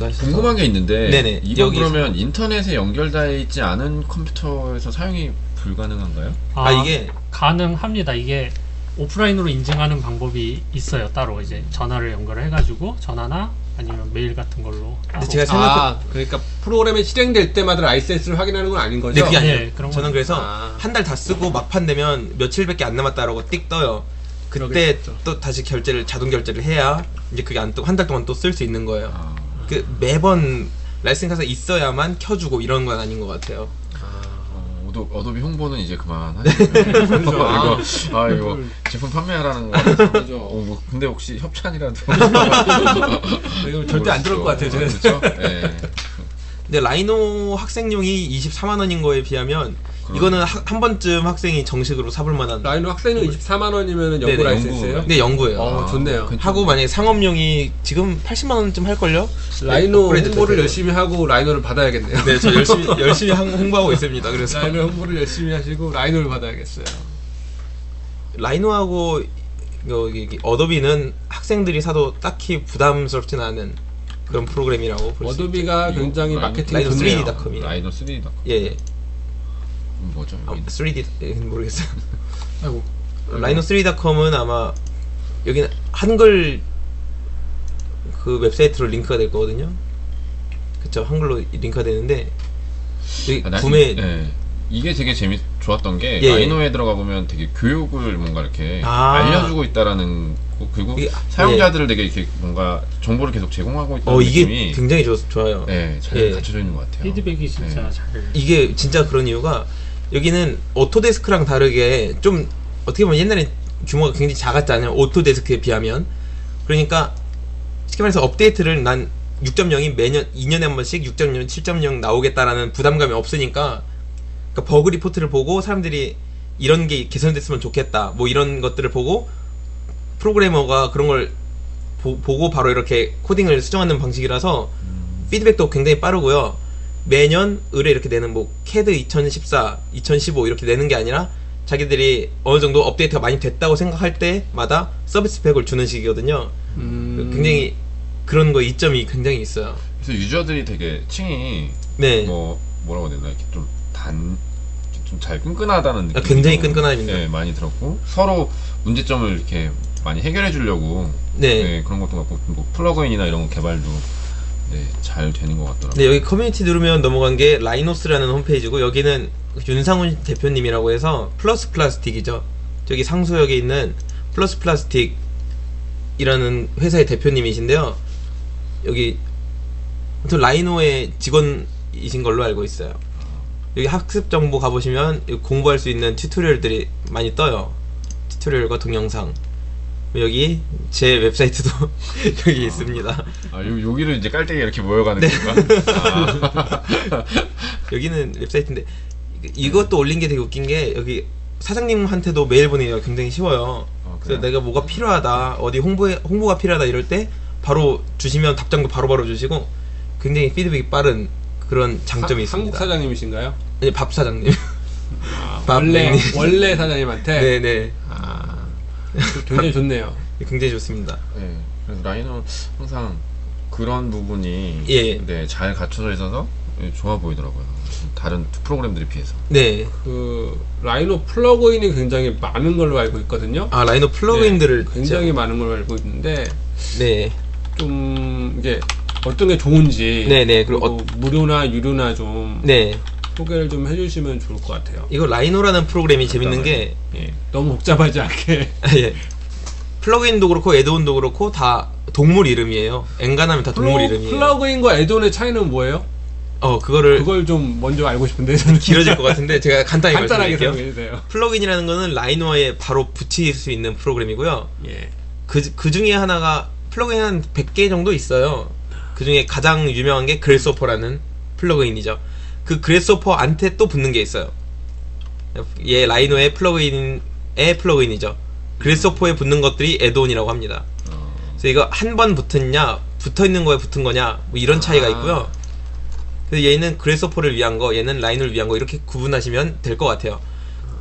Speaker 1: 가셔서
Speaker 3: 궁금한 게 있는데
Speaker 1: 네네, 여기서.
Speaker 3: 그러면 인터넷에 연결되어 있지 않은 컴퓨터에서 사용이 불가능한가요?
Speaker 1: 아, 이게
Speaker 4: 가능합니다. 이게 오프라인으로 인증하는 방법이 있어요. 따로 이제 전화를 연결을 해가지고 전화나 아니면 메일 같은 걸로.
Speaker 1: 근데. 제가 생각
Speaker 2: 아, 그러니까 프로그램이 실행될 때마다 라이센스를 확인하는 건 아닌 거죠?
Speaker 1: 네, 그게 아니에요.
Speaker 4: 네, 그런
Speaker 1: 저는
Speaker 4: 건-
Speaker 1: 그래서
Speaker 2: 아.
Speaker 1: 한 달 다 쓰고 막판 되면 며칠밖에 안 남았다라고 띡 떠요. 그때
Speaker 2: 그러겠죠.
Speaker 1: 또 다시 결제를 자동 결제를 해야 이제 그게 안 뜨고 한 달 동안 또 쓸 수 있는 거예요.
Speaker 3: 아,
Speaker 1: 그 매번 라이센스가 있어야만 켜주고 이런 건 아닌 것 같아요.
Speaker 3: 어, 어도, Adobe 홍보는 이제 그만 하시고요. 이거, 아 이거 제품 판매하라는 거
Speaker 2: 그죠.
Speaker 3: 어, 뭐, 근데 혹시 협찬이라도
Speaker 2: 이거 절대 안 들어올 것 같아요. 저는.
Speaker 3: 그렇죠? 네.
Speaker 1: 근데 Rhino 학생용이 24만 원인 거에 비하면. 이거는 하- 한 번쯤 학생이 정식으로 사볼 만한.
Speaker 2: Rhino 학생용 24만 원이면 영구
Speaker 1: 네네,
Speaker 2: 라이센스예요?
Speaker 3: 영구.
Speaker 1: 네, 영구예요.
Speaker 2: 어, 좋네요.
Speaker 3: 괜찮네.
Speaker 1: 하고 만약에 상업용이 지금 80만 원쯤 할 걸요?
Speaker 2: Rhino
Speaker 1: 업그레이드
Speaker 2: 홍보를
Speaker 1: 되세요.
Speaker 2: 열심히 하고 Rhino를 받아야겠네요.
Speaker 1: 네, 저 열심히 열심히 홍- 홍보하고 있습니다. 그래서
Speaker 2: Rhino 홍보를 열심히 하시고 Rhino를 받아야겠어요.
Speaker 1: Rhino하고 여기 여기 Adobe는 학생들이 사도 딱히 부담스럽진 않은 그런 프로그램이라고 볼수 있죠.
Speaker 2: Adobe가
Speaker 3: 이거
Speaker 2: 굉장히
Speaker 3: Rhino-
Speaker 2: 마케팅이
Speaker 1: Rhino
Speaker 2: 좋네요.
Speaker 1: 3D.com이요.
Speaker 3: Rhino 3D.com
Speaker 1: 예, 예.
Speaker 3: 뭐죠?
Speaker 1: 아, 3D 예, 모르겠어요.
Speaker 4: 아이고.
Speaker 1: Rhino 3.com은 아마 여기는 한글 그 웹사이트로 링크가 될 거거든요. 그쵸 한글로 링크가 되는데
Speaker 3: 아, 나
Speaker 1: 구매
Speaker 3: 이, 예. 이게 되게 재밌 좋았던 게
Speaker 1: 예, 예.
Speaker 3: Rhino에 들어가 보면 되게 교육을 뭔가 이렇게
Speaker 1: 아.
Speaker 3: 알려주고 있다라는 거, 그리고
Speaker 1: 이게-
Speaker 3: 사용자들을 되게 이렇게 뭔가 정보를 계속 제공하고 있다는
Speaker 1: 어 이게
Speaker 3: 느낌이
Speaker 1: 굉장히 좋, 좋아요.
Speaker 3: 예, 잘
Speaker 1: 예.
Speaker 3: 갖춰져 있는 것 같아요.
Speaker 4: 피드백이 진짜
Speaker 3: 네.
Speaker 4: 잘.
Speaker 1: 이게 진짜 그런 이유가 여기는 Autodesk랑 다르게 좀 어떻게 보면 옛날에 규모가 굉장히 작았잖아요. Autodesk에 비하면. 그러니까 쉽게 말해서 업데이트를 난 6.0이 매년 2년에 한 번씩 6.0, 7.0 나오겠다라는 부담감이 없으니까 그러니까 버그 리포트를 보고 사람들이 이런 게 개선됐으면 좋겠다. 뭐 이런 것들을 보고 프로그래머가 그런 걸 보, 고 바로 이렇게 코딩을 수정하는 방식이라서 피드백도 굉장히 빠르고요. 매년 의뢰 이렇게 내는 뭐 캐드 2014, 2015 이렇게 내는 게 아니라 자기들이 어느 정도 업데이트가 많이 됐다고 생각할 때마다 service pack을 주는 식이거든요.
Speaker 2: 음,
Speaker 1: 굉장히 그런 거 이점이 굉장히 있어요.
Speaker 3: 그래서 유저들이 되게 층이
Speaker 1: 네.
Speaker 3: 뭐 뭐라고 해야 되나 이렇게 좀 단 좀 잘 끈끈하다는 느낌.
Speaker 1: 아, 굉장히 끈끈합니다.
Speaker 3: 네, 많이 들었고 서로 문제점을 이렇게 많이 해결해 주려고
Speaker 1: 네.
Speaker 3: 네, 그런 것도 같고 뭐 plugin이나 이런 거 개발도 네, 잘 되는 것 같더라고요.
Speaker 1: 네, 여기 커뮤니티 누르면 넘어간 게 Rhinos라는 홈페이지고 여기는 윤상훈 대표님이라고 해서 플러스 플라스틱이죠. 저기 상수역에 있는 플러스 플라스틱 Rhino이라는 회사의 대표님이신데요. 여기 아무튼 Rhino의 직원이신 걸로 알고 있어요. 여기 학습 정보 가보시면 공부할 수 있는 tutorial들이 많이 떠요. tutorial과 동영상. 여기 제 웹사이트도 여기 있습니다.
Speaker 3: 아, 요, 여기를 이제 깔때기 이렇게 모여가는
Speaker 1: 네.
Speaker 3: 건가? 아,
Speaker 1: 여기는 웹사이트인데 이- 이것도 올린 게 되게 웃긴 게 여기 사장님한테도 메일 보내기가 굉장히 쉬워요.
Speaker 3: 아,
Speaker 1: 그래서? 내가 뭐가 필요하다 어디 홍보에 홍보가 필요하다 이럴 때 바로 주시면 답장도 바로바로 주시고 굉장히 피드백이 빠른 그런 장점이
Speaker 2: 하-
Speaker 1: 있습니다.
Speaker 2: 한국 사장님이신가요?
Speaker 1: 아니, 밥 사장님.
Speaker 2: 아,
Speaker 1: 밥
Speaker 2: 원래. 원래 사장님한테
Speaker 1: 네네
Speaker 2: 아, 굉장히 좋네요.
Speaker 1: 굉장히 좋습니다.
Speaker 3: 네. 그래서 라이노는 항상 그런 부분이
Speaker 1: 예.
Speaker 3: 네, 잘 갖춰져 있어서 예, 좋아 보이더라고요. 다른 프로그램들에 비해서.
Speaker 1: 네.
Speaker 2: 그 라이노 플러그인이 굉장히 많은 걸로 알고 있거든요.
Speaker 1: 아 라이노 플러그인들을
Speaker 2: 네, 굉장히 많은 걸로 알고 있는데
Speaker 1: 네.
Speaker 2: 좀 이게 어떤 게 좋은지
Speaker 1: 네, 네. 그리고
Speaker 2: 그리고 무료나 유료나 좀
Speaker 1: 네.
Speaker 2: 소개를 좀 해주시면 좋을 것 같아요.
Speaker 1: 이거 라이노라는 프로그램이 재밌는 게
Speaker 2: 예, 너무 복잡하지 않게
Speaker 1: 예. plugin도 그렇고 add-on도 그렇고 다 동물 이름이에요. 엔간하면 다 동물
Speaker 2: 플러-
Speaker 1: 이름이에요.
Speaker 2: plugin과 add-on의 차이는 뭐예요?
Speaker 1: 어 그거를
Speaker 2: 그걸 좀 먼저 알고 싶은데 저는
Speaker 1: 길어질 것 같은데 제가 간단히
Speaker 2: 간단하게
Speaker 1: 말씀드릴게요.
Speaker 2: 설명해 주세요.
Speaker 1: plugin이라는 거는 Rhino에 바로 붙일 수 있는 프로그램이고요.
Speaker 2: 예.
Speaker 1: 그, 그 중에 하나가 plugin 한 100개 정도 있어요. 그 중에 가장 유명한 게 Grasshopper라는 plugin이죠. 그 Grasshopper한테 또 붙는 게 있어요. 얘 Rhino의 plugin의 plugin이죠. Grasshopper에 붙는 것들이 add-on이라고 합니다.
Speaker 3: 어,
Speaker 1: 그래서 이거 한 번 붙었냐, 붙어 있는 거에 붙은 거냐, 뭐 이런 차이가
Speaker 2: 아.
Speaker 1: 있고요. 그래서 얘는 Grasshopper를 위한 거, 얘는 Rhino를 위한 거 이렇게 구분하시면 될 것 같아요.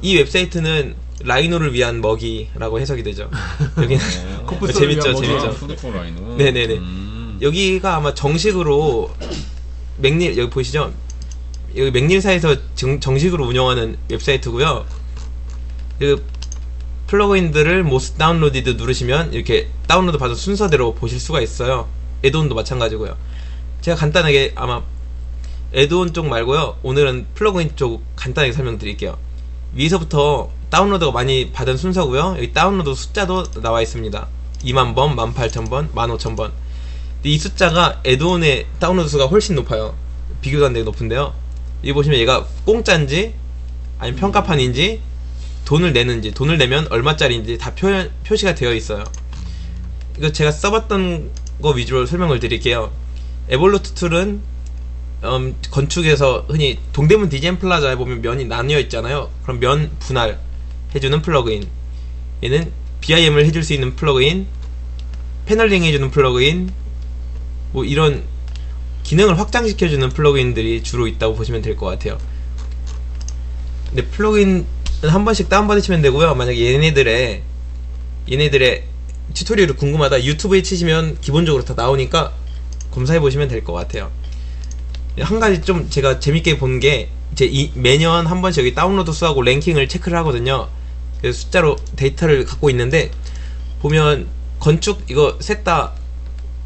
Speaker 1: 이 웹사이트는 Rhino를 위한 먹이라고 해석이 되죠. 여기는
Speaker 3: 어,
Speaker 2: 코뿔소를
Speaker 1: 재밌죠, 재밌죠. 네네네.
Speaker 3: 음.
Speaker 1: 여기가 아마 정식으로 McNeel 여기 보이시죠? 여기 McNeel사에서 정, 정식으로 운영하는 웹사이트고요. 그 plugin들을 Most Downloaded 누르시면 이렇게 다운로드 받아 순서대로 보실 수가 있어요. add-on도 마찬가지고요. 제가 간단하게 아마 add-on 쪽 말고요. 오늘은 plugin 쪽 간단하게 설명드릴게요. 위에서부터 다운로드가 많이 받은 순서고요. 여기 다운로드 숫자도 나와 있습니다. 2만 번, 18,000번, 15,000번. 근데 이 숫자가 add-on의 다운로드 수가 훨씬 높아요. 비교도 안 되게 높은데요. 여기 보시면 얘가 공짜인지 아니면 평가판인지 돈을 내는지 돈을 내면 얼마짜리인지 다 표, 표시가 되어 있어요. 이거 제가 써봤던 거 위주로 설명을 드릴게요. Evolute Tools는 음, 건축에서 흔히 동대문 디자인 플라자에 보면 면이 나뉘어 있잖아요. 그럼 면 분할 해주는 플러그인. 얘는 BIM을 해줄 수 있는 플러그인, paneling 해주는 플러그인, 뭐 이런 기능을 확장시켜주는 플러그인들이 주로 있다고 보시면 될 것 같아요. 근데 플러그인은 한 번씩 다운받으시면 되고요. 만약에 얘네들의 얘네들의 튜토리얼이 궁금하다 유튜브에 치시면 기본적으로 다 나오니까 검색해 보시면 될 것 같아요. 한 가지 좀 제가 재밌게 본 게 이제 이 매년 한 번씩 여기 다운로드 수하고 랭킹을 체크를 하거든요. 그래서 숫자로 데이터를 갖고 있는데 보면 건축 이거 셋 다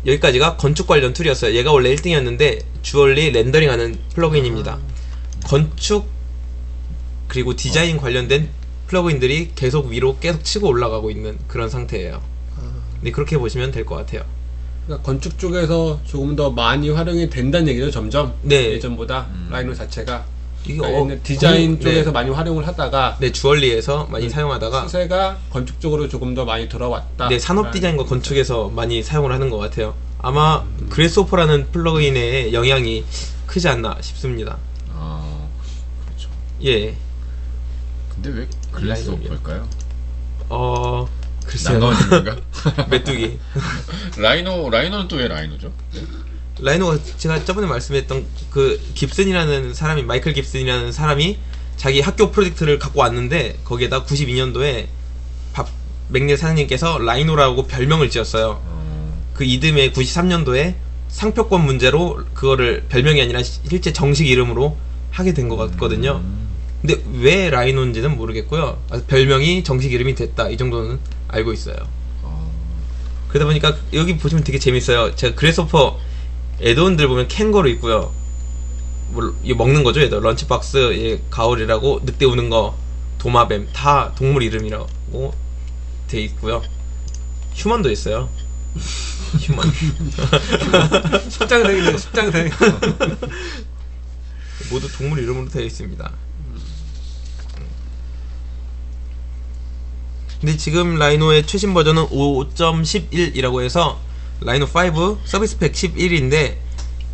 Speaker 1: 여기까지가 건축 관련 툴이었어요. 얘가 원래 1등이었는데 주얼리 렌더링하는 플러그인입니다. 건축 그리고 디자인 관련된 플러그인들이 계속 위로 계속 치고 올라가고 있는 그런 상태예요. 네 그렇게 보시면 될 것 같아요.
Speaker 2: 그러니까 건축 쪽에서 조금 더 많이 활용이 된다는 얘기죠. 점점
Speaker 1: 네.
Speaker 2: 예전보다
Speaker 3: 음.
Speaker 2: Rhino 자체가
Speaker 1: 이게
Speaker 2: 그러니까
Speaker 1: 어,
Speaker 2: 디자인
Speaker 1: 건-
Speaker 2: 쪽에서
Speaker 1: 네,
Speaker 2: 많이 활용을 하다가
Speaker 1: 네 주얼리에서 많이
Speaker 2: 음,
Speaker 1: 사용하다가
Speaker 2: 추세가 건축 쪽으로 조금 더 많이 들어왔다.
Speaker 1: 네, 산업 디자인과 건축에서 많이 사용을 하는 것 같아요. 아마 Grasshopper라는 플러그인의 영향이 크지 않나 싶습니다.
Speaker 3: 아, 그렇죠.
Speaker 1: 예.
Speaker 3: 근데 왜
Speaker 1: Grass Rhino요.
Speaker 3: hopper일까요?
Speaker 1: 어, 글쎄요. 메뚜기.
Speaker 3: Rhino Rhino는 또 왜 Rhino죠?
Speaker 1: 라이노가 제가 저번에 말씀했던 그 깁슨이라는 사람이 마이클 깁슨이라는 사람이 자기 학교 프로젝트를 갖고 왔는데 거기에다 92년도에 밥 맥닐 사장님께서 라이노라고 별명을 지었어요.
Speaker 3: 어,
Speaker 1: 그 이듬해 93년도에 상표권 문제로 그거를 별명이 아니라 실제 정식 이름으로 하게 된 것 같거든요.
Speaker 3: 음,
Speaker 1: 근데 왜 라이노인지는 모르겠고요. 아, 별명이 정식 이름이 됐다 이 정도는 알고 있어요.
Speaker 3: 어,
Speaker 1: 그러다 보니까 여기 보시면 되게 재밌어요. 제가 그래서퍼 애드온들 보면 캥거루 있고요. 뭐 이거 먹는 거죠, 얘들 런치박스, 얘 가오리라고 늑대 우는 거, 도마뱀 다 동물 이름이라고 돼 있고요. 휴먼도 있어요. 휴먼.
Speaker 2: 십장생이네 십장생.
Speaker 1: 모두 동물 이름으로 되어 있습니다. 근데 지금 라이노의 최신 버전은 5.11이라고 해서 라이노 5 서비스 팩 11인데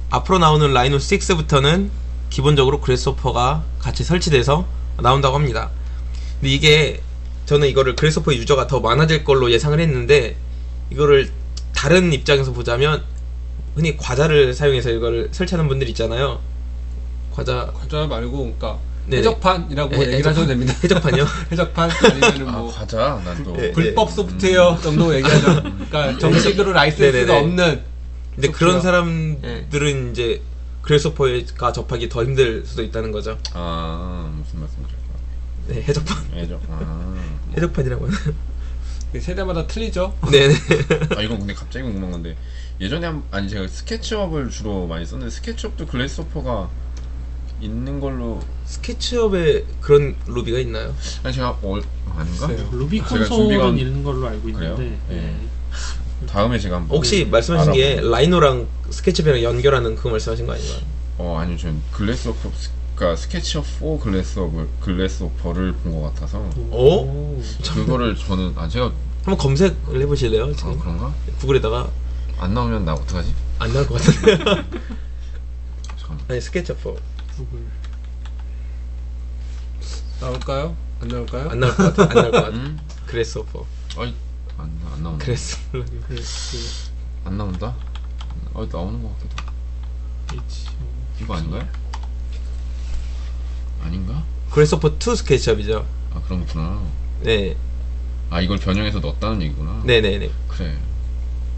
Speaker 1: 앞으로 나오는 라이노 6부터는 기본적으로 그래스호퍼가 같이 설치돼서 나온다고 합니다. 근데 이게 저는 이거를 그래스호퍼 유저가 더 많아질 걸로 예상을 했는데 이거를 다른 입장에서 보자면 흔히 과자를 사용해서 이거를 설치하는 분들 있잖아요. 과자
Speaker 2: 과자 말고 그러니까
Speaker 1: 네네.
Speaker 2: 해적판이라고
Speaker 1: 해-
Speaker 2: 얘기를. 하셔도 됩니다.
Speaker 1: 해적판이요?
Speaker 2: 해적판 아니면은 아뭐
Speaker 3: 과자 난또
Speaker 1: 네.
Speaker 2: 불법 소프트웨어 정도 얘기하죠. 그러니까 정식으로 라이센스가. 없는
Speaker 1: 근데
Speaker 2: 소프트웨어.
Speaker 1: 그런 사람들은 이제 그래소퍼가 접하기 더 힘들 수도 있다는 거죠.
Speaker 3: 아 무슨 말씀이실까?
Speaker 1: 네, 해적판.
Speaker 3: 애죠. 아,
Speaker 1: 해적판이라고 하는.
Speaker 2: 세대마다 틀리죠.
Speaker 1: 네네.
Speaker 3: 아 이건 근데 갑자기 궁금한 건데 예전에 한, 아니 제가 스케치업을 주로 많이 썼는데 스케치업도 글래스오퍼가 있는 걸로
Speaker 1: 스케치업에 그런 루비가 있나요?
Speaker 3: 아니 제가 어, 아닌가?
Speaker 2: 글쎄요.
Speaker 4: 루비
Speaker 3: 제가
Speaker 4: 콘솔은
Speaker 3: 준비가-
Speaker 4: 있는 걸로 알고
Speaker 3: 그래요?
Speaker 4: 있는데
Speaker 3: 예.
Speaker 4: 예.
Speaker 3: 다음에 제가 한번
Speaker 1: 혹시 말씀하신 게
Speaker 3: 알아보고.
Speaker 1: 라이노랑 스케치업이랑 연결하는 그거 말씀하신 거 아닌가요?
Speaker 3: 어 아니요 저는 글래스오퍼 그러니까 스케치업 4 글래스오퍼 글래스 오퍼를 본 것 같아서
Speaker 1: 오?
Speaker 3: 그거를 저는 아 제가
Speaker 1: 한번 검색을 해보실래요?
Speaker 3: 아
Speaker 1: 지금
Speaker 3: 그런가?
Speaker 1: 구글에다가
Speaker 3: 안 나오면 나 어떡하지?
Speaker 1: 안 나올 것 같은데.
Speaker 3: 잠깐만
Speaker 1: 아니 스케치업 4.
Speaker 4: 구글
Speaker 2: 나올까요? 안 나올까요?
Speaker 1: 안 나올 것 같아. 안 나올 것 같아.
Speaker 3: 음?
Speaker 1: 그래소퍼.
Speaker 3: 아이 안, 안 나온다
Speaker 1: 그래서
Speaker 4: 그래스
Speaker 3: 안 나온다? 어 나오는 것 같기도 하고.
Speaker 4: H
Speaker 3: 이거 아닌가요? 아닌가?
Speaker 1: 그래소퍼 2 스케치업이죠.
Speaker 3: 아 그렇구나
Speaker 1: 네,
Speaker 3: 아 이걸 변형해서 넣었다는 얘기구나
Speaker 1: 네 네 네.
Speaker 3: 그래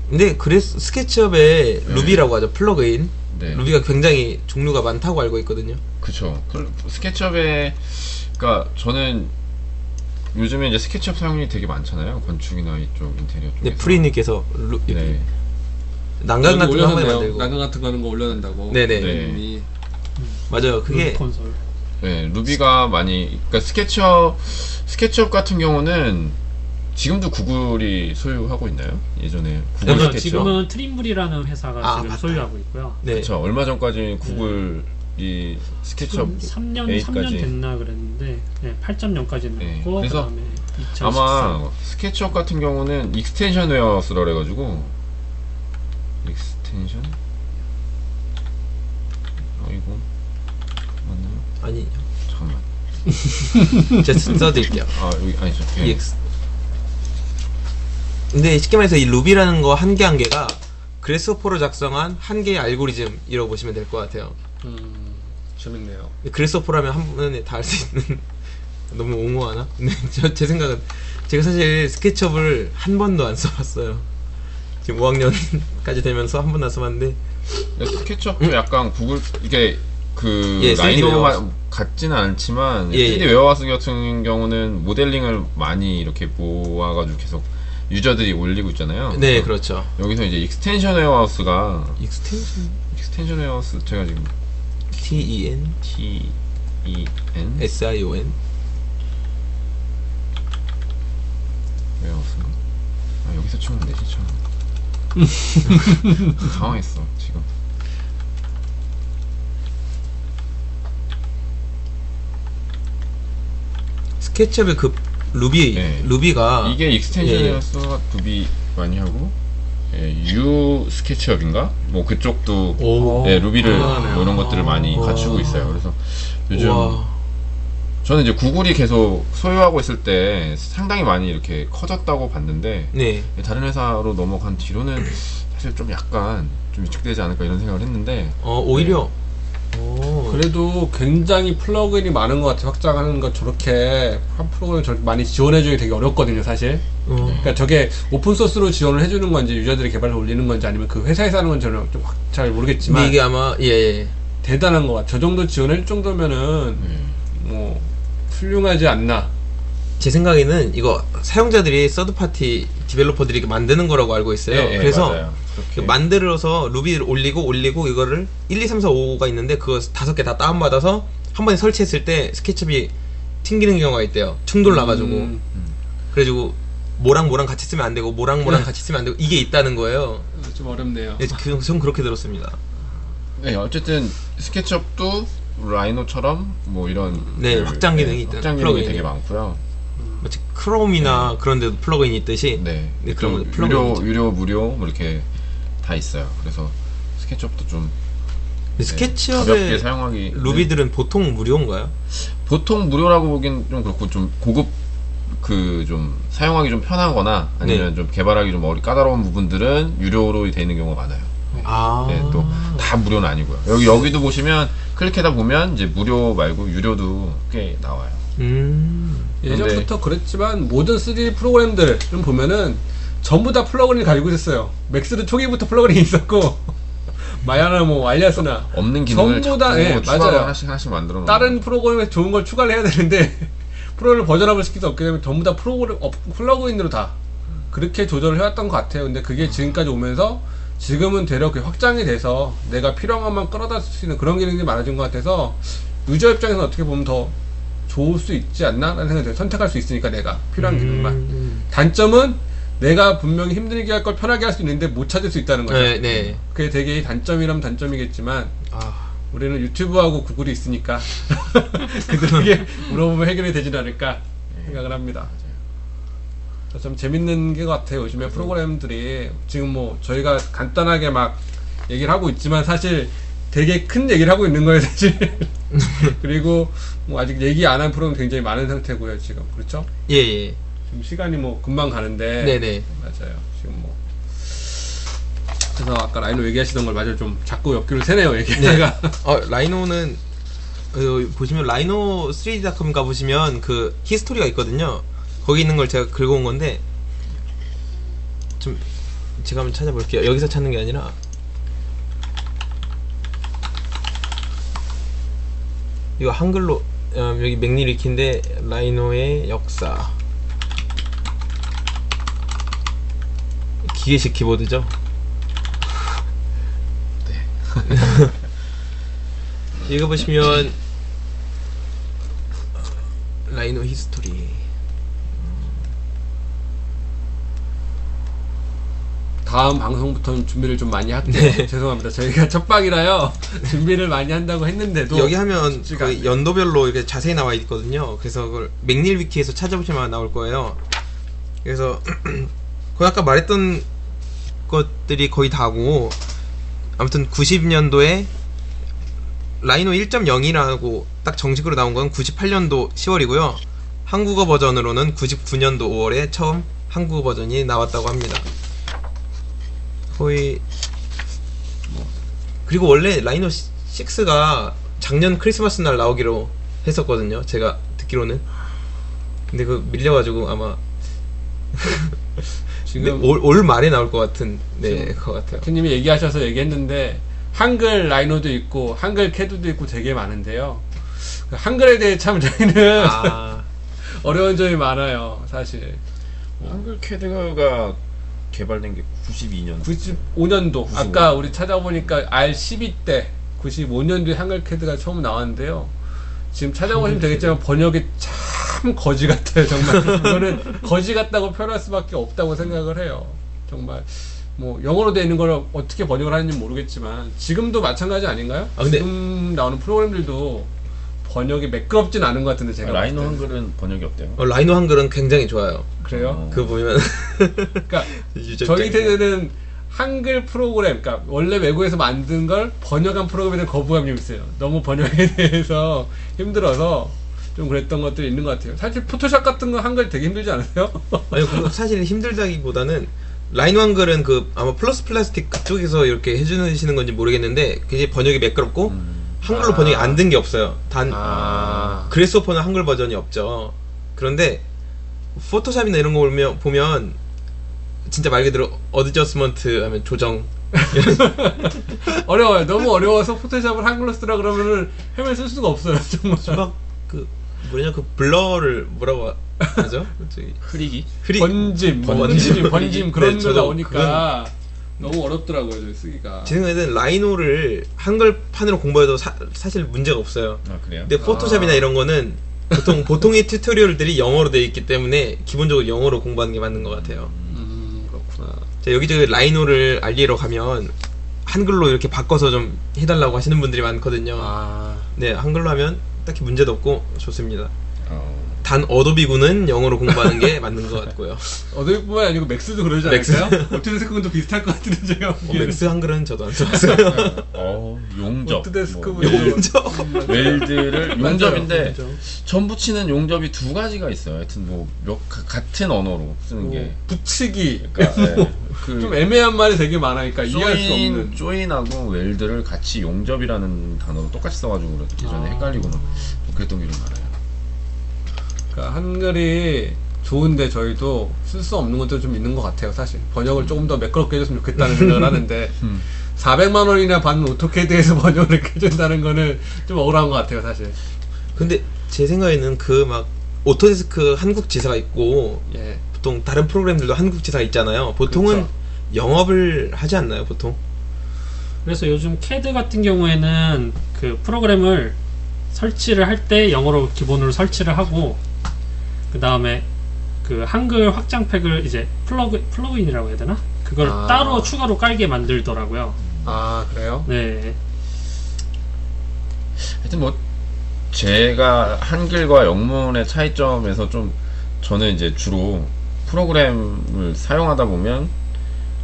Speaker 1: 근데 그래서 SketchUp에 Ruby라고 하죠. 플러그인.
Speaker 3: 네
Speaker 1: Ruby가 굉장히 종류가 많다고 알고 있거든요.
Speaker 3: 그쵸 그 SketchUp에 그니까 저는 요즘에 이제 SketchUp 사용률이 되게 많잖아요 건축이나 이쪽 인테리어 쪽에서
Speaker 1: 네, 프리님께서 루,
Speaker 3: 네.
Speaker 1: 난간 같은 거 한 번에. 만들고
Speaker 2: 난간 같은 거 하는 거 올려놓는다고.
Speaker 1: 네네.
Speaker 3: 네.
Speaker 1: 맞아요.
Speaker 4: 루비
Speaker 1: 그게
Speaker 4: 콘솔
Speaker 3: 네, Ruby가 많이 그러니까 SketchUp SketchUp 같은 경우는 지금도 구글이 소유하고 있나요? 예전에 구글 스케치업
Speaker 4: 지금은 트림블이라는 회사가
Speaker 1: 아,
Speaker 4: 지금
Speaker 1: 맞다.
Speaker 4: 소유하고 있고요.
Speaker 1: 네,
Speaker 3: 그쵸 얼마 전까지 구글 이 스케치업
Speaker 4: 3년
Speaker 3: 8까지.
Speaker 4: 3년 됐나 그랬는데 네, 8.0까지
Speaker 3: 네,
Speaker 4: 넣고
Speaker 3: 그래서
Speaker 4: 그다음에 2014
Speaker 3: 아마 스케치업 같은 경우는 익스텐션 웨어 쓰라 그래가지고 익스텐션 어 이거 맞나요?
Speaker 1: 아니
Speaker 3: 잠깐만
Speaker 1: 제가 써드릴게요.
Speaker 3: 아 여기 아니죠 예.
Speaker 1: EX. 근데 쉽게 말해서 이 루비라는 거 한 개 한 개가 그래스호퍼로 작성한 한 개의 알고리즘이라고 보시면 될 것 같아요.
Speaker 2: 음, 재밌네요.
Speaker 1: 그래스호퍼라면 한 번에 다 할 수 있는 너무 옹호하나? 근데 저, 제 생각은 제가 사실 스케치업을 한 번도 안 써봤어요. 지금 5학년까지 되면서 한 번도 안 써봤는데
Speaker 3: 근데 스케치업도 약간 구글 이게 그
Speaker 1: 예, 3D
Speaker 3: 라이노만
Speaker 1: 웨어하우스.
Speaker 3: 같지는 않지만
Speaker 1: 예,
Speaker 3: 3D
Speaker 1: 예.
Speaker 3: 웨어하우스 같은 경우는 모델링을 많이 이렇게 모아가지고 계속 유저들이 올리고 있잖아요.
Speaker 1: 네 그렇죠.
Speaker 3: 여기서 이제 익스텐션 웨어하우스가
Speaker 1: 익스텐션
Speaker 3: 익스텐션 웨어하우스 제가 지금
Speaker 1: T E N
Speaker 3: T E N
Speaker 1: S I O N
Speaker 3: 웨어하우스인가? 아 여기서 치면 되지 참. 당황했어 지금.
Speaker 1: 스케치업의 그 루비
Speaker 3: 네.
Speaker 1: 루비가
Speaker 3: 이게 익스텐션
Speaker 1: 예, 예.
Speaker 3: 웨어하우스가 두비 많이 하고 예, U 스케치업인가? 뭐 그쪽도
Speaker 1: 오
Speaker 3: 네, 루비를
Speaker 1: 아,
Speaker 3: 뭐 이런 것들을 많이
Speaker 1: 와.
Speaker 3: 갖추고 있어요. 그래서 요즘
Speaker 1: 와
Speaker 3: 저는 이제 구글이 계속 소유하고 있을 때 상당히 많이 이렇게 커졌다고 봤는데
Speaker 1: 네
Speaker 3: 다른 회사로 넘어간 뒤로는 사실 좀 약간 좀 위축되지 않을까 이런 생각을 했는데
Speaker 1: 어, 오히려 오.
Speaker 2: 그래도 굉장히 플러그인이 많은 것 같아요. 확장하는 거 저렇게 한 프로그램 저렇게 많이 지원해주기 되게 어렵거든요, 사실.
Speaker 1: 어.
Speaker 2: 그러니까 저게 오픈소스로 지원을 해주는 건지 유저들이 개발해서 올리는 건지 아니면 그 회사에서 하는 건지 저는 좀잘 모르겠지만
Speaker 1: 이게 아마 예, 예.
Speaker 2: 대단한 것 같아요. 저 정도 지원할 정도면은
Speaker 3: 네.
Speaker 2: 뭐 훌륭하지 않나.
Speaker 1: 제 생각에는 이거 사용자들이 third party developer들이 만드는 거라고 알고 있어요.
Speaker 3: 예, 예,
Speaker 1: 그래서
Speaker 3: 맞아요. 그렇게.
Speaker 1: 그 만들어서 Ruby를 올리고 올리고 이거를 1, 2, 3, 4, 5가 있는데 그거 다섯 개 다 다운 받아서 한 번에 설치했을 때 SketchUp이 튕기는 경우가 있대요. 충돌 나가지고.
Speaker 2: 음,
Speaker 1: 그래가지고 뭐랑 뭐랑 같이 쓰면 안 되고 뭐랑 뭐랑
Speaker 2: 네.
Speaker 1: 같이 쓰면 안 되고 이게 있다는 거예요.
Speaker 2: 좀 어렵네요.
Speaker 1: 네, 그, 전 그렇게 들었습니다.
Speaker 3: 네, 어쨌든 SketchUp도 Rhino처럼 뭐 이런
Speaker 1: 네, 확장 기능이 있다.
Speaker 3: 확장 기능이. 되게 많고요.
Speaker 1: 마치 크롬이나 그런 데도 플러그인이 있듯이
Speaker 3: 네,
Speaker 1: 네,
Speaker 3: 좀
Speaker 1: 그런 거
Speaker 3: 유료
Speaker 1: 플러그인이죠.
Speaker 3: 유료 무료 뭐 이렇게 다 있어요. 그래서 스케치업도 좀
Speaker 1: 근데
Speaker 3: 네,
Speaker 1: 스케치업의
Speaker 3: 사용하기 네.
Speaker 1: 루비들은 보통 무료인가요?
Speaker 3: 보통 무료라고 보긴 좀 그렇고 좀 고급 그 좀 사용하기 좀 편하거나 아니면
Speaker 1: 네.
Speaker 3: 좀 개발하기 좀 어리 까다로운 부분들은 유료로 되는 경우가 많아요.
Speaker 1: 아,
Speaker 3: 네, 또 다 무료는 아니고요. 여기 여기도 보시면 클릭해다 보면 이제 무료 말고 유료도 꽤 나와요.
Speaker 1: 음,
Speaker 2: 예전부터 그랬지만 모든 3D 프로그램들을 보면은 전부 다 plug-in을 가지고 있었어요. 맥스도 초기부터 plug-in이 있었고 마야나 뭐 알리아스나
Speaker 3: 없는 기능을
Speaker 2: 전부 다, 예, 맞아요.
Speaker 3: 하나씩 하나씩 만들어 놓은
Speaker 2: 다른 프로그램에 좋은 걸 추가를 해야 되는데 프로그램을 버전업을 시킬 수 없기 때문에 전부 다 프로그램 업, plug-in으로 다 그렇게 조절을 해왔던 것 같아요. 근데 그게 지금까지 오면서 지금은 되려 그 확장이 돼서 내가 필요한 것만 끌어다 쓸 수 있는 그런 기능이 많아진 것 같아서 유저 입장에서 어떻게 보면 더 좋을 수 있지 않나? 라는 생각이 들어요. 선택할 수 있으니까 내가 필요한 기능만.
Speaker 1: 음,
Speaker 2: 단점은 내가 분명히 힘들게 할 걸 편하게 할 수 있는데 못 찾을 수 있다는 거죠.
Speaker 1: 네, 네.
Speaker 2: 그게 되게 단점이라면 단점이겠지만
Speaker 1: 아,
Speaker 2: 우리는 유튜브하고 구글이 있으니까 그들에게 물어보면 해결이 되진 않을까 생각을 합니다. 그래서 좀 재밌는 게 같아요. 요즘에 프로그램들이 지금 뭐 저희가 간단하게 막 얘기를 하고 있지만 사실 되게 큰 얘기를 하고 있는 거예요, 사실. 그리고 뭐 아직 얘기 안 한 프로그램 굉장히 많은 상태고요, 지금. 그렇죠?
Speaker 1: 예, 예.
Speaker 2: 지금 시간이 뭐 금방 가는데
Speaker 1: 네네.
Speaker 2: 맞아요. 지금 뭐 그래서 아까 라이노 얘기하시던 걸 맞아요. 좀 자꾸 옆길을 새네요, 얘기가.
Speaker 1: 어, 라이노는 어, 보시면 라이노 3d.com 가 보시면 그 히스토리가 있거든요. 거기 있는 걸 제가 긁어온 건데 좀 제가 한번 찾아볼게요. 여기서 찾는 게 아니라 이거 한글로 어, 여기 McNeel 위키인데 라이노의 역사 기계식 키보드죠. 이거 보시면 라이노 history
Speaker 2: 다음 방송부터는 준비를 좀 많이 할게요.
Speaker 1: 네.
Speaker 2: 죄송합니다. 저희가 첫방이라요. 준비를 많이 한다고 했는데도
Speaker 1: 여기 하면 그. 연도별로 이렇게 자세히 나와 있거든요. 그래서 그걸 맥닐 위키에서 찾아보시면 나올 거예요. 그래서 그 아까 말했던 것들이 거의 다고 아무튼 90년도에 라이노 1.0이라고 딱 정식으로 나온 건 98년도 10월이고요. 한국어 버전으로는 99년도 5월에 처음 한국어 버전이 나왔다고 합니다. 거의 뭐, 그리고 원래 라이노 6가 작년 크리스마스 날 나오기로 했었거든요. 제가 듣기로는. 근데 그 밀려가지고 아마
Speaker 2: 지금
Speaker 1: 올, 올 말에 나올 것 같은 네,
Speaker 2: 지금
Speaker 1: 것 같아요.
Speaker 2: 대표님이 얘기하셔서 얘기했는데 한글 라이노도 있고 한글 캐드도 있고 되게 많은데요. 그 한글에 대해 참 저희는
Speaker 1: 아,
Speaker 2: 어려운 점이 많아요. 사실
Speaker 3: 한글 캐드가 개발된 게 92년.
Speaker 2: 95년도 아까 우리 찾아보니까 R12 때 95년도에 한글 캐드가 처음 나왔는데요. 지금 찾아보시면 되겠지만 번역이 참 거지 같아요. 정말 이거는 거지 같다고 표현할 수밖에 없다고 생각을 해요. 정말 뭐 영어로 되어 있는 걸 어떻게 번역을 하는지 모르겠지만 지금도 마찬가지 아닌가요?
Speaker 1: 아, 근데-
Speaker 2: 지금 나오는 프로그램들도 번역이 매끄럽진 않은 것 같은데 제가
Speaker 3: 라이노
Speaker 2: 봤을 때는.
Speaker 3: 한글은 번역이 어때요?
Speaker 1: 어, 라이노 한글은 굉장히 좋아요.
Speaker 2: 그래요?
Speaker 3: 어.
Speaker 1: 그거 보면
Speaker 2: 그러니까 저희. 세대는 한글 프로그램, 그러니까 원래 외국에서 만든 걸 번역한 프로그램에 거부감이 좀 있어요. 너무 번역에 대해서 힘들어서 좀 그랬던 것들이 있는 것 같아요. 사실 포토샵 같은 거 한글 되게 힘들지 않으세요?
Speaker 1: 아니 사실 힘들다기보다는 라이노 한글은 그 아마 플러스 플라스틱 그쪽에서 이렇게 해주시는 건지 모르겠는데 굉장히 번역이 매끄럽고 한글로
Speaker 2: 아.
Speaker 1: 번역이 안 된 게 없어요. 단
Speaker 2: 아,
Speaker 1: Grasshopper는 한글 버전이 없죠. 그런데 포토샵이나 이런 거 보면, 보면 진짜 말 그대로 adjustment 하면 조정
Speaker 2: 어려워요. 너무 어려워서 포토샵을 한글로 쓰라 그러면은 헤매 쓸 수가 없어요. 정말.
Speaker 1: 막그 뭐냐 그 blur를 뭐라고 하죠? 저기
Speaker 3: 흐리기?
Speaker 1: 흐리
Speaker 2: 번짐, 뭐
Speaker 1: 번짐.
Speaker 2: 번짐, 번짐 그런
Speaker 1: 네,
Speaker 2: 거 나오니까 너무 어렵더라고요, 저 쓰기가.
Speaker 1: 제 생각에는 라이노를 한글판으로 공부해도 사, 사실 문제가 없어요.
Speaker 3: 아 그래요?
Speaker 1: 근데 포토샵이나
Speaker 2: 아.
Speaker 1: 이런 거는 보통 보통의 tutorial들이 영어로 되어 있기 때문에 기본적으로 영어로 공부하는 게 맞는 것 같아요.
Speaker 2: 음,
Speaker 1: 여기저기 라이노를 알리러 가면 한글로 이렇게 바꿔서 좀 해달라고 하시는 분들이 많거든요.
Speaker 2: 아,
Speaker 1: 네, 한글로 하면 딱히 문제도 없고 좋습니다.
Speaker 3: 어,
Speaker 1: 단 어도비 군은 영어로 공부하는 게 맞는 것 같고요.
Speaker 2: 어도비뿐만 아니고 맥스도 그러지
Speaker 1: 맥스?
Speaker 2: 않을까요? 오토데스크도 비슷할 것 같은데 제가
Speaker 1: 어. 맥스 한글은 저도 안 써봤어요.
Speaker 3: 어, 용접. 뭐,
Speaker 2: 뭐.
Speaker 1: 용접.
Speaker 3: 웰드를 용접인데
Speaker 4: 그죠?
Speaker 3: 전 붙이는 용접이 두 가지가 있어요. 하여튼 뭐 몇, 같은 언어로 쓰는 게.
Speaker 2: 뭐 붙이기.
Speaker 3: 그러니까 예,
Speaker 2: 그좀 애매한 말이 되게 많으니까 이해할 수 없는.
Speaker 3: 조인하고 웰드를 같이 용접이라는 단어로 똑같이 써가지고 예전에
Speaker 4: 아.
Speaker 3: 헷갈리고는 그랬던 기억이 많아요.
Speaker 2: 그러니까 한글이 좋은데 저희도 쓸 수 없는 것도 좀 있는 것 같아요, 사실. 번역을 조금 더 매끄럽게 해줬으면 좋겠다는 생각을 하는데,
Speaker 3: 음.
Speaker 2: 400만 원이나 받는 오토캐드에서 번역을 이렇게 해준다는 거는 좀 억울한 것 같아요, 사실.
Speaker 1: 근데 제 생각에는 그 막 오토데스크 한국 지사가 있고
Speaker 2: 예.
Speaker 1: 보통 다른 프로그램들도 한국 지사가 있잖아요. 보통은
Speaker 2: 그렇죠.
Speaker 1: 영업을 하지 않나요, 보통?
Speaker 4: 그래서 요즘 캐드 같은 경우에는 그 프로그램을 설치를 할 때 영어로 기본으로 설치를 하고 그 다음에 그 한글 확장팩을 이제 plug plug-in이라고 해야 되나? 그걸
Speaker 2: 아.
Speaker 4: 따로 추가로 깔게 만들더라고요.
Speaker 2: 아, 그래요?
Speaker 4: 네.
Speaker 3: 하여튼 뭐 제가 한글과 영문의 차이점에서 좀 저는 이제 주로 프로그램을 사용하다 보면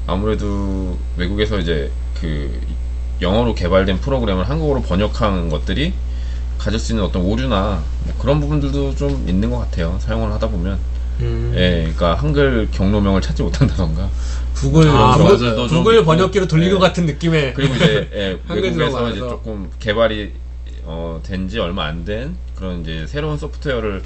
Speaker 3: 아무래도 외국에서 이제 그 영어로 개발된 프로그램을 한국어로 번역한 것들이 가질 수 있는 어떤 오류나 뭐 그런 부분들도 좀 있는 것 같아요. 사용을 하다 보면.
Speaker 1: 음.
Speaker 3: 예, 그러니까 한글 경로명을 찾지 못한다던가.
Speaker 2: 구글,
Speaker 3: 아,
Speaker 2: 구글, 구글 번역기로 돌린
Speaker 3: 네.
Speaker 2: 것 같은 느낌의.
Speaker 3: 그리고 이제 예,
Speaker 2: 한글
Speaker 3: 외국에서. 이제 조금 개발이 어, 된 지 얼마 안 된 그런 이제 새로운 소프트웨어를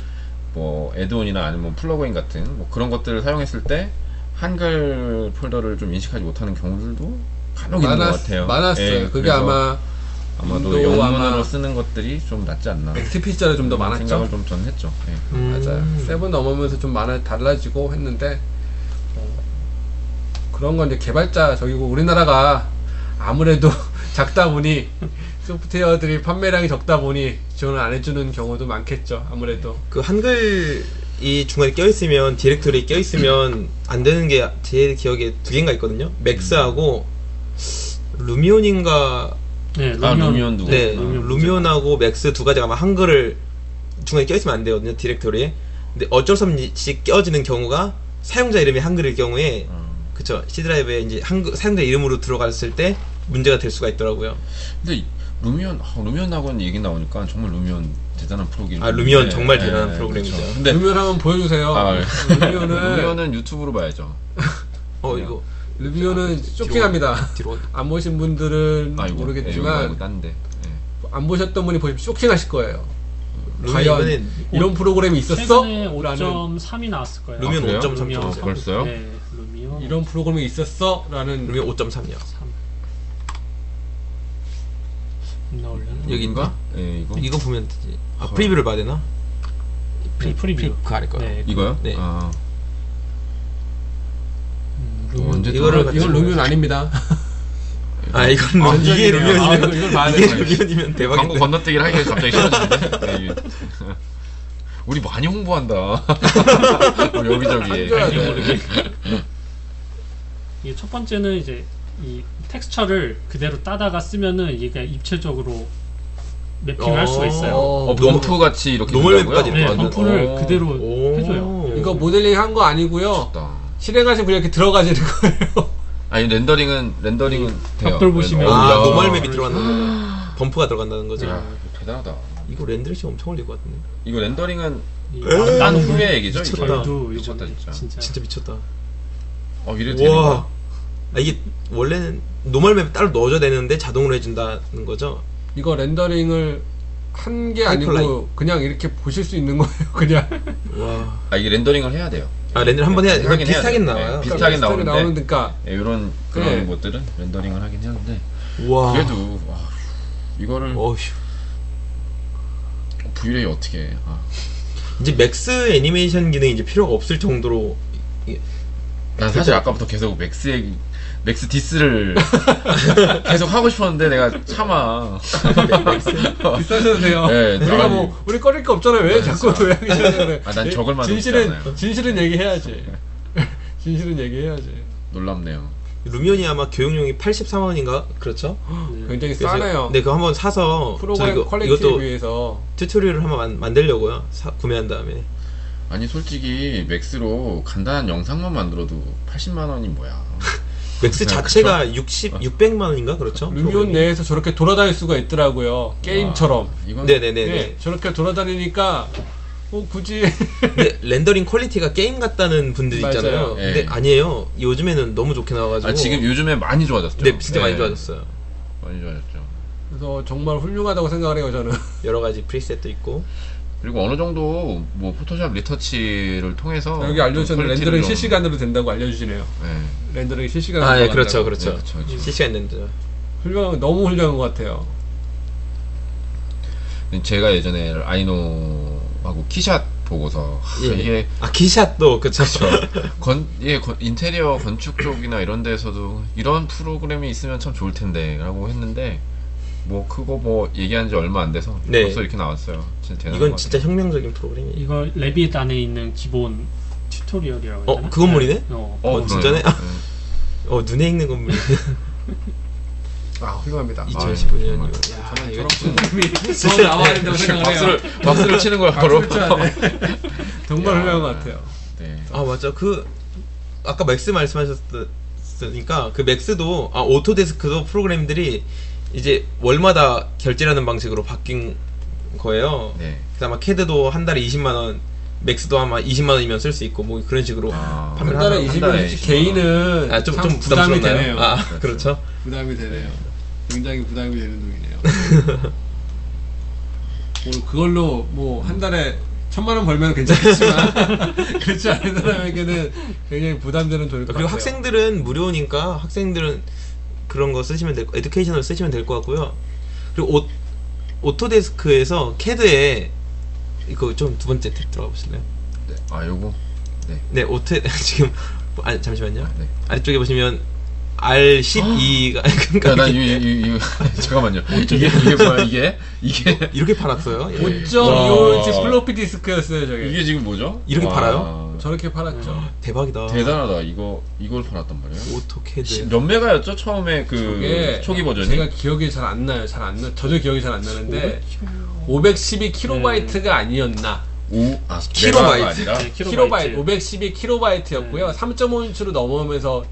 Speaker 3: 뭐 add-on이나 아니면 플러그인 같은 뭐 그런 것들을 사용했을 때 한글 폴더를 좀 인식하지 못하는 경우들도 간혹 있는 것
Speaker 2: 많았,
Speaker 3: 같아요.
Speaker 2: 많았어요.
Speaker 3: 예,
Speaker 2: 그게 아마
Speaker 3: 아마도 영문으로
Speaker 2: 아마
Speaker 3: 쓰는 것들이 좀 낫지 않나.
Speaker 2: XP 시절에 좀더 많았죠.
Speaker 3: 생각을 좀 전 했죠. 예.
Speaker 1: 음.
Speaker 2: 맞아요. Seven 넘으면서 좀 많아 달라지고 했는데 어, 그런 건 이제 개발자 저기고 우리나라가 아무래도 작다 보니 소프트웨어들이 판매량이 적다 보니 지원을 안 해주는 경우도 많겠죠. 아무래도
Speaker 1: 그 한글이 중간에 껴있으면 디렉토리에 껴있으면 안 되는 게 제 기억에 두 개인가 있거든요. 맥스하고 루미온인가
Speaker 4: 네,
Speaker 3: 아,
Speaker 4: 루미온.
Speaker 3: 루미온 누구?
Speaker 1: 네
Speaker 3: 아,
Speaker 1: 루미온하고 맥스 두 가지가 아마 한글을 중간에 껴있으면 안 되거든요 디렉토리에. 근데 어쩔 수 없이 껴지는 경우가 사용자 이름이 한글일 경우에
Speaker 3: 어.
Speaker 1: 그쵸 C 드라이브에 이제 한글 사용자 이름으로 들어갔을 때 문제가 될 수가 있더라고요.
Speaker 3: 근데 이 루미온 아, 루미온하고는 얘기 나오니까 정말 루미온 대단한 프로그램.
Speaker 1: 아, 루미온 정말 대단한 프로그램이죠.
Speaker 3: 근데
Speaker 2: 루미온 한번 보여주세요.
Speaker 3: 아, 예.
Speaker 2: 루미온은
Speaker 3: 루미온은 유튜브로 봐야죠.
Speaker 1: 어 이거
Speaker 2: 루미온은 쇼킹합니다.
Speaker 1: 뒤로
Speaker 2: 안 보신 분들은
Speaker 3: 아, 여기
Speaker 2: 모르겠지만.
Speaker 3: 예.
Speaker 2: 안 보셨던 분이 보시면 쇼킹하실 거예요.
Speaker 1: 루미
Speaker 2: 과연 이런 프로그램이 있었어?
Speaker 4: 최근에
Speaker 2: 라는
Speaker 4: 5.3이 나왔을 거예요.
Speaker 1: 루미온
Speaker 3: 아, 그래요?
Speaker 1: 5.3
Speaker 4: 루미온
Speaker 1: 정도.
Speaker 3: 아, 벌써요?
Speaker 4: 네, 루미온
Speaker 2: 이런 프로그램이 있었어? 라는
Speaker 1: 루미온 5.3이요.
Speaker 4: 3. 나오려나?
Speaker 1: 여기인가?
Speaker 3: 예, 이거.
Speaker 1: 이거 보면 되지. 아 프리뷰를 봐야 되나?
Speaker 4: 네, 프리뷰.
Speaker 1: 그 아래 거요.
Speaker 4: 네,
Speaker 3: 이거요?
Speaker 1: 네.
Speaker 3: 아,
Speaker 4: 음.
Speaker 3: 언제
Speaker 1: 이거를
Speaker 2: 이건 루미온 아닙니다.
Speaker 1: 아 이건
Speaker 3: 아,
Speaker 1: 이게 루미온이면
Speaker 2: 아, 이걸 봐야
Speaker 1: 이게. 루미온이면
Speaker 3: 광고
Speaker 1: 대박인데.
Speaker 3: 건너뛰기를 하기가 갑자기 싫어지는데. 네, 이게. 우리 많이 홍보한다. 우리 여기저기에.
Speaker 2: 한줘야 돼.
Speaker 4: 모르게. 이게 첫 번째는 이제 이 텍스처를 그대로 따다가 쓰면은 이게 입체적으로 매핑을 할 수가 있어요.
Speaker 2: 어,
Speaker 3: 어, bump 같이 이렇게 normal?
Speaker 1: map까지
Speaker 4: 네, bump를
Speaker 3: 어,
Speaker 4: 그대로
Speaker 1: 오.
Speaker 4: 해줘요.
Speaker 2: 이거 모델링 한 거 아니고요.
Speaker 3: 좋다.
Speaker 2: 실행하시면 그냥 이렇게 들어가지는 거예요.
Speaker 3: 아니 렌더링은 렌더링은 돼요.
Speaker 4: 벽돌 보시면-
Speaker 3: 어,
Speaker 1: 아
Speaker 3: 야.
Speaker 1: normal map이 들어간다는 거죠. bump가 들어간다는 거죠.
Speaker 3: 야, 대단하다.
Speaker 1: 이거 렌더링 시간 엄청 걸릴 것 같은데.
Speaker 3: 이거 렌더링은
Speaker 4: 이
Speaker 1: 에이,
Speaker 4: 딴후
Speaker 3: 후의 얘기죠? 이게?
Speaker 1: 미쳤다.
Speaker 4: 결도
Speaker 3: 미쳤다 진짜.
Speaker 4: 진짜.
Speaker 1: 진짜 미쳤다.
Speaker 3: 어 이래 되는
Speaker 1: 와.
Speaker 3: 거야?
Speaker 1: 아 이게 원래는 normal map 따로 넣어줘야 되는데 자동으로 해준다는 거죠.
Speaker 2: 이거 렌더링을 한 게 아니고. 그냥 이렇게 보실 수 있는 거예요. 그냥
Speaker 1: 와.
Speaker 3: 아 이게 렌더링을 해야 돼요.
Speaker 1: 아 렌더링 한 번 해야
Speaker 3: 하긴 해야
Speaker 1: 비슷하긴
Speaker 3: 돼요.
Speaker 1: 나와요.
Speaker 3: 네, 비슷하긴
Speaker 2: 비슷하게
Speaker 3: 나오는데
Speaker 2: 나오니까
Speaker 3: 예, 이런 그런
Speaker 2: 네.
Speaker 3: 것들은 렌더링을 하긴 하는데
Speaker 1: 와.
Speaker 3: 그래도 와, 이거를
Speaker 1: 어휴.
Speaker 3: V-Ray 어떻게 해? 아.
Speaker 1: 이제 맥스 애니메이션 기능이 이제 필요가 없을 정도로
Speaker 3: 난 사실 아까부터 계속 맥스 얘기 맥스 diss를 계속 하고 싶었는데 내가 참아.
Speaker 2: diss하셔도 돼요.
Speaker 3: 네,
Speaker 2: 우리가
Speaker 3: 아니.
Speaker 2: 뭐 우리 꺼릴 거 없잖아요. 왜 자꾸 왜 하기 전에
Speaker 3: 아, 난 저걸 만들고
Speaker 2: 진실은
Speaker 3: 싶잖아요.
Speaker 2: 진실은 얘기해야지. 진실은 얘기해야지.
Speaker 3: 놀랍네요.
Speaker 1: 루미온이 아마 교육용이 83만 원인가 그렇죠?
Speaker 2: 굉장히
Speaker 1: 그래서-
Speaker 2: 싸네요.
Speaker 1: 네, 그거 한번 사서
Speaker 2: 프로그램
Speaker 1: 저 이거,
Speaker 2: quality에
Speaker 1: 이것도
Speaker 2: 비해서
Speaker 1: tutorial을 한번 만, 만들려고요. 사, 구매한 다음에.
Speaker 3: 아니 솔직히 맥스로 간단한 영상만 만들어도 80만 원이 뭐야?
Speaker 1: 맥스
Speaker 3: 그냥
Speaker 1: 자체가 60, 600만 원인가 그렇죠?
Speaker 2: 루미온 내에서 저렇게 돌아다닐 수가 있더라고요. 게임처럼.
Speaker 3: 와, 이건
Speaker 1: 네네네.
Speaker 2: 네,
Speaker 1: 네.
Speaker 2: 저렇게 돌아다니니까 어, 굳이
Speaker 1: 근데 렌더링 quality가 게임 같다는 분들. 있잖아요.
Speaker 3: 예.
Speaker 1: 근데 아니에요. 요즘에는 너무 좋게 나와가지고.
Speaker 3: 아, 지금 요즘에 많이 좋아졌죠.
Speaker 1: 네, 진짜 많이
Speaker 3: 네,
Speaker 1: 좋아졌어요.
Speaker 3: 많이 좋아졌죠.
Speaker 2: 그래서 정말 훌륭하다고 생각을 해요 저는.
Speaker 1: 여러 가지 preset도 있고.
Speaker 3: 그리고 어느 정도 뭐 Photoshop retouch를 통해서
Speaker 2: 여기 알려주셨는데
Speaker 3: 좀
Speaker 2: 렌더링 실시간으로 된다고 알려주시네요.
Speaker 3: 좀- 네.
Speaker 2: 렌더링 실시간으로
Speaker 1: 아, 예. 그렇죠, 그렇죠.
Speaker 3: 네, 그렇죠, 그렇죠.
Speaker 1: 실시간 render.
Speaker 2: 훌륭한 너무 훌륭한 것 같아요.
Speaker 3: 제가 예전에 Rhino하고 KeyShot 보고서 하,
Speaker 1: 예.
Speaker 3: 이게
Speaker 1: 아, KeyShot도, 그쵸.
Speaker 3: 건, 예, 건- 인테리어 건축 쪽이나 이런 데서도 이런 프로그램이 있으면 참 좋을 텐데 라고 했는데 뭐 그거 뭐 얘기한 지 얼마 안 돼서
Speaker 1: 네.
Speaker 3: 벌써 이렇게 나왔어요. 진짜
Speaker 1: 이건
Speaker 3: 것
Speaker 1: 진짜. 혁명적인 프로그램이에요.
Speaker 4: 이거 Revit 안에 있는 기본 tutorial이라고 해야
Speaker 1: 어,
Speaker 4: 되나?
Speaker 1: 그 건물이네?
Speaker 4: 어.
Speaker 1: 어,
Speaker 3: 그러네요.
Speaker 1: 진짜네? 아.
Speaker 3: 네.
Speaker 1: 어, 눈에 익는 건물.
Speaker 2: 아 훌륭합니다.
Speaker 1: 2015년이요.
Speaker 2: 저는
Speaker 1: 이거
Speaker 2: 프로그램이 더 나와야 된다고 생각을 해요.
Speaker 3: 박수를 박수를 치는 거야 바로.
Speaker 2: 정말 훌륭한 것 같아요.
Speaker 3: 네.
Speaker 1: 아 맞아 그 아까 Max 말씀하셨으니까 그 Max도 아 Autodesk도 프로그램들이 이제 월마다 결제하는 방식으로 바뀐 거예요.
Speaker 3: 네.
Speaker 1: 그래서 아마 캐드도 한 달에 20만 원, 맥스도 아마 20만 원이면 쓸 수 있고 뭐 그런 식으로
Speaker 3: 아,
Speaker 2: 한
Speaker 1: 판매를
Speaker 2: 달에
Speaker 1: 하더라고요.
Speaker 2: 20만
Speaker 3: 달에
Speaker 2: 원씩
Speaker 3: 20만
Speaker 2: 개인은
Speaker 1: 아, 좀, 참좀
Speaker 2: 부담이
Speaker 1: 부담스럽나요?
Speaker 2: 되네요.
Speaker 1: 아,
Speaker 3: 그렇죠.
Speaker 1: 그렇죠.
Speaker 2: 부담이 되네요. 굉장히 부담이 되는 돈이네요. 뭐 그걸로 뭐 한 달에 천만 원 벌면 괜찮겠지만 그렇지 않은 사람에게는 굉장히 부담되는 돈일 것
Speaker 1: 그리고
Speaker 2: 같아요.
Speaker 1: 학생들은 무료니까 학생들은 그런 거 쓰시면 될, educational 쓰시면 될 것 같고요. 그리고 오, Autodesk에서 캐드에 이거 좀 두 번째 탭 들어가 보실래요?
Speaker 3: 네. 아 요거. 네.
Speaker 1: 네, 오토 지금 아 잠시만요.
Speaker 3: 아, 네.
Speaker 1: 아래쪽에 보시면 R12가 그러니까
Speaker 3: 야, 나
Speaker 1: 이게
Speaker 3: 이거, 이거, 이거 잠깐만요. 이게 이게 뭐야 이게 이게
Speaker 1: 이렇게 팔았어요. 예.
Speaker 2: 5.25인치
Speaker 3: 와.
Speaker 2: 플로피 디스크였어요 저게.
Speaker 3: 이게 지금 뭐죠?
Speaker 1: 이렇게
Speaker 3: 와,
Speaker 1: 팔아요?
Speaker 2: 저렇게 팔았죠.
Speaker 1: 대박이다.
Speaker 3: 대단하다. 이거 이걸 팔았단 말이에요. 시- 몇 메가였죠 처음에 그
Speaker 2: 저게
Speaker 3: 초기 버전이?
Speaker 2: 제가 기억이 잘 안 나요. 잘 안 나. 저도 기억이 잘 안 나는데 512 킬로바이트가 아니었나.
Speaker 3: 오, 아,
Speaker 1: 킬로바이트.
Speaker 3: 아니라
Speaker 4: 네,
Speaker 2: 킬로바이트 512 킬로바이트였고요. 3.5인치로 넘어오면서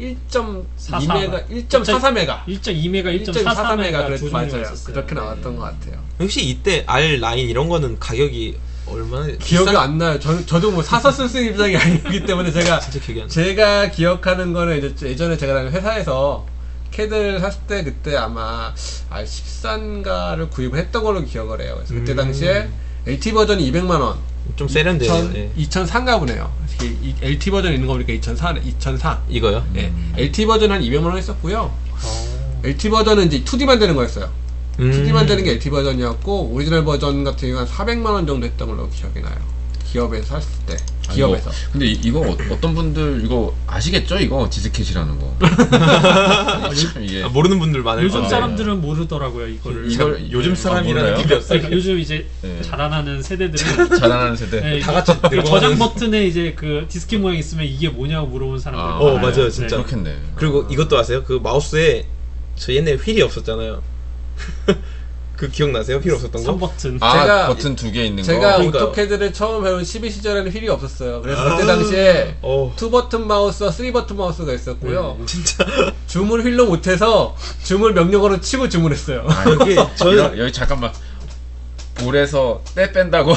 Speaker 2: 1.2메가 1.44메가
Speaker 4: 1.2메가,
Speaker 2: 1.43메가
Speaker 4: 1.43메가
Speaker 2: 그랬
Speaker 4: 두
Speaker 2: 맞아요. 그렇게
Speaker 4: 네.
Speaker 2: 나왔던 것 같아요.
Speaker 1: 혹시 이때 R9 이런 거는 가격이 얼마나
Speaker 2: 기억이
Speaker 1: 비싼-
Speaker 2: 안 나요. 저, 저도 뭐 사서 쓸 수 있는 입장이 아니기 때문에 제가. 제가 기억하는 거는 이제 예전에 제가 회사에서 캐드를 샀을 때 그때 아마 R14인가를 구입을 했던 걸로 기억을 해요. 그래서 그때
Speaker 1: 음.
Speaker 2: 당시에 LT 버전이 200만 원.
Speaker 1: 좀 세련돼요.
Speaker 2: 2000,
Speaker 1: 예.
Speaker 2: 2004인가 보네요. LT 버전 있는 거 보니까 2004, 2004.
Speaker 1: 이거요?
Speaker 2: 예. LT 버전 한 200만 원 했었고요. LT 버전은 이제 2D만 되는 거였어요.
Speaker 1: 음.
Speaker 2: 2D만 되는 게 LT 버전이었고 오리지널 버전 같은 경우는 한 400만 원 정도 했던 걸로 기억이 나요. 기업에서 샀을 때.
Speaker 3: 아,
Speaker 2: 기업에서.
Speaker 3: 이거, 근데 이, 이거 어- 어떤 분들 이거 아시겠죠? 이거 디스켓이라는 거. 참 이게
Speaker 1: 아, 모르는 분들 많을
Speaker 4: 요즘
Speaker 1: 건데.
Speaker 4: 사람들은 모르더라고요 이거를.
Speaker 3: 이걸
Speaker 1: 참, 요즘
Speaker 3: 아,
Speaker 1: 사람이라는 없어요.
Speaker 4: 그러니까 요즘 이제
Speaker 3: 네.
Speaker 4: 자라나는 세대들은
Speaker 3: 자라나는 세대.
Speaker 4: 네,
Speaker 1: 다 같이
Speaker 4: 그 저장 버튼에 이제 그 디스켓 모양 있으면 이게 뭐냐고 물어보는 사람들.
Speaker 3: 아,
Speaker 1: 어, 맞아요, 진짜.
Speaker 3: 그렇겠네.
Speaker 1: 그리고 이것도 아세요? 그 마우스에 저 옛날에 휠이 없었잖아요. 그 기억나세요? 휠 없었던 거?
Speaker 4: 3버튼.
Speaker 3: 아
Speaker 2: 제가-
Speaker 3: 버튼 두 개 있는
Speaker 2: 제가
Speaker 3: 거.
Speaker 1: 그러니까요.
Speaker 2: AutoCAD를 처음 배운 12 시절에는 휠이 없었어요. 그래서 그때
Speaker 1: 아.
Speaker 2: 당시에
Speaker 1: 어.
Speaker 2: 2버튼 마우스와 3버튼 마우스가 있었고요.
Speaker 1: 진짜
Speaker 2: 줌을 휠로 못해서 줌을 명령어로 치고 줌했어요.
Speaker 3: 아,
Speaker 1: 여기 저는
Speaker 3: 여기, 잠깐만. 볼에서 때 뺀다고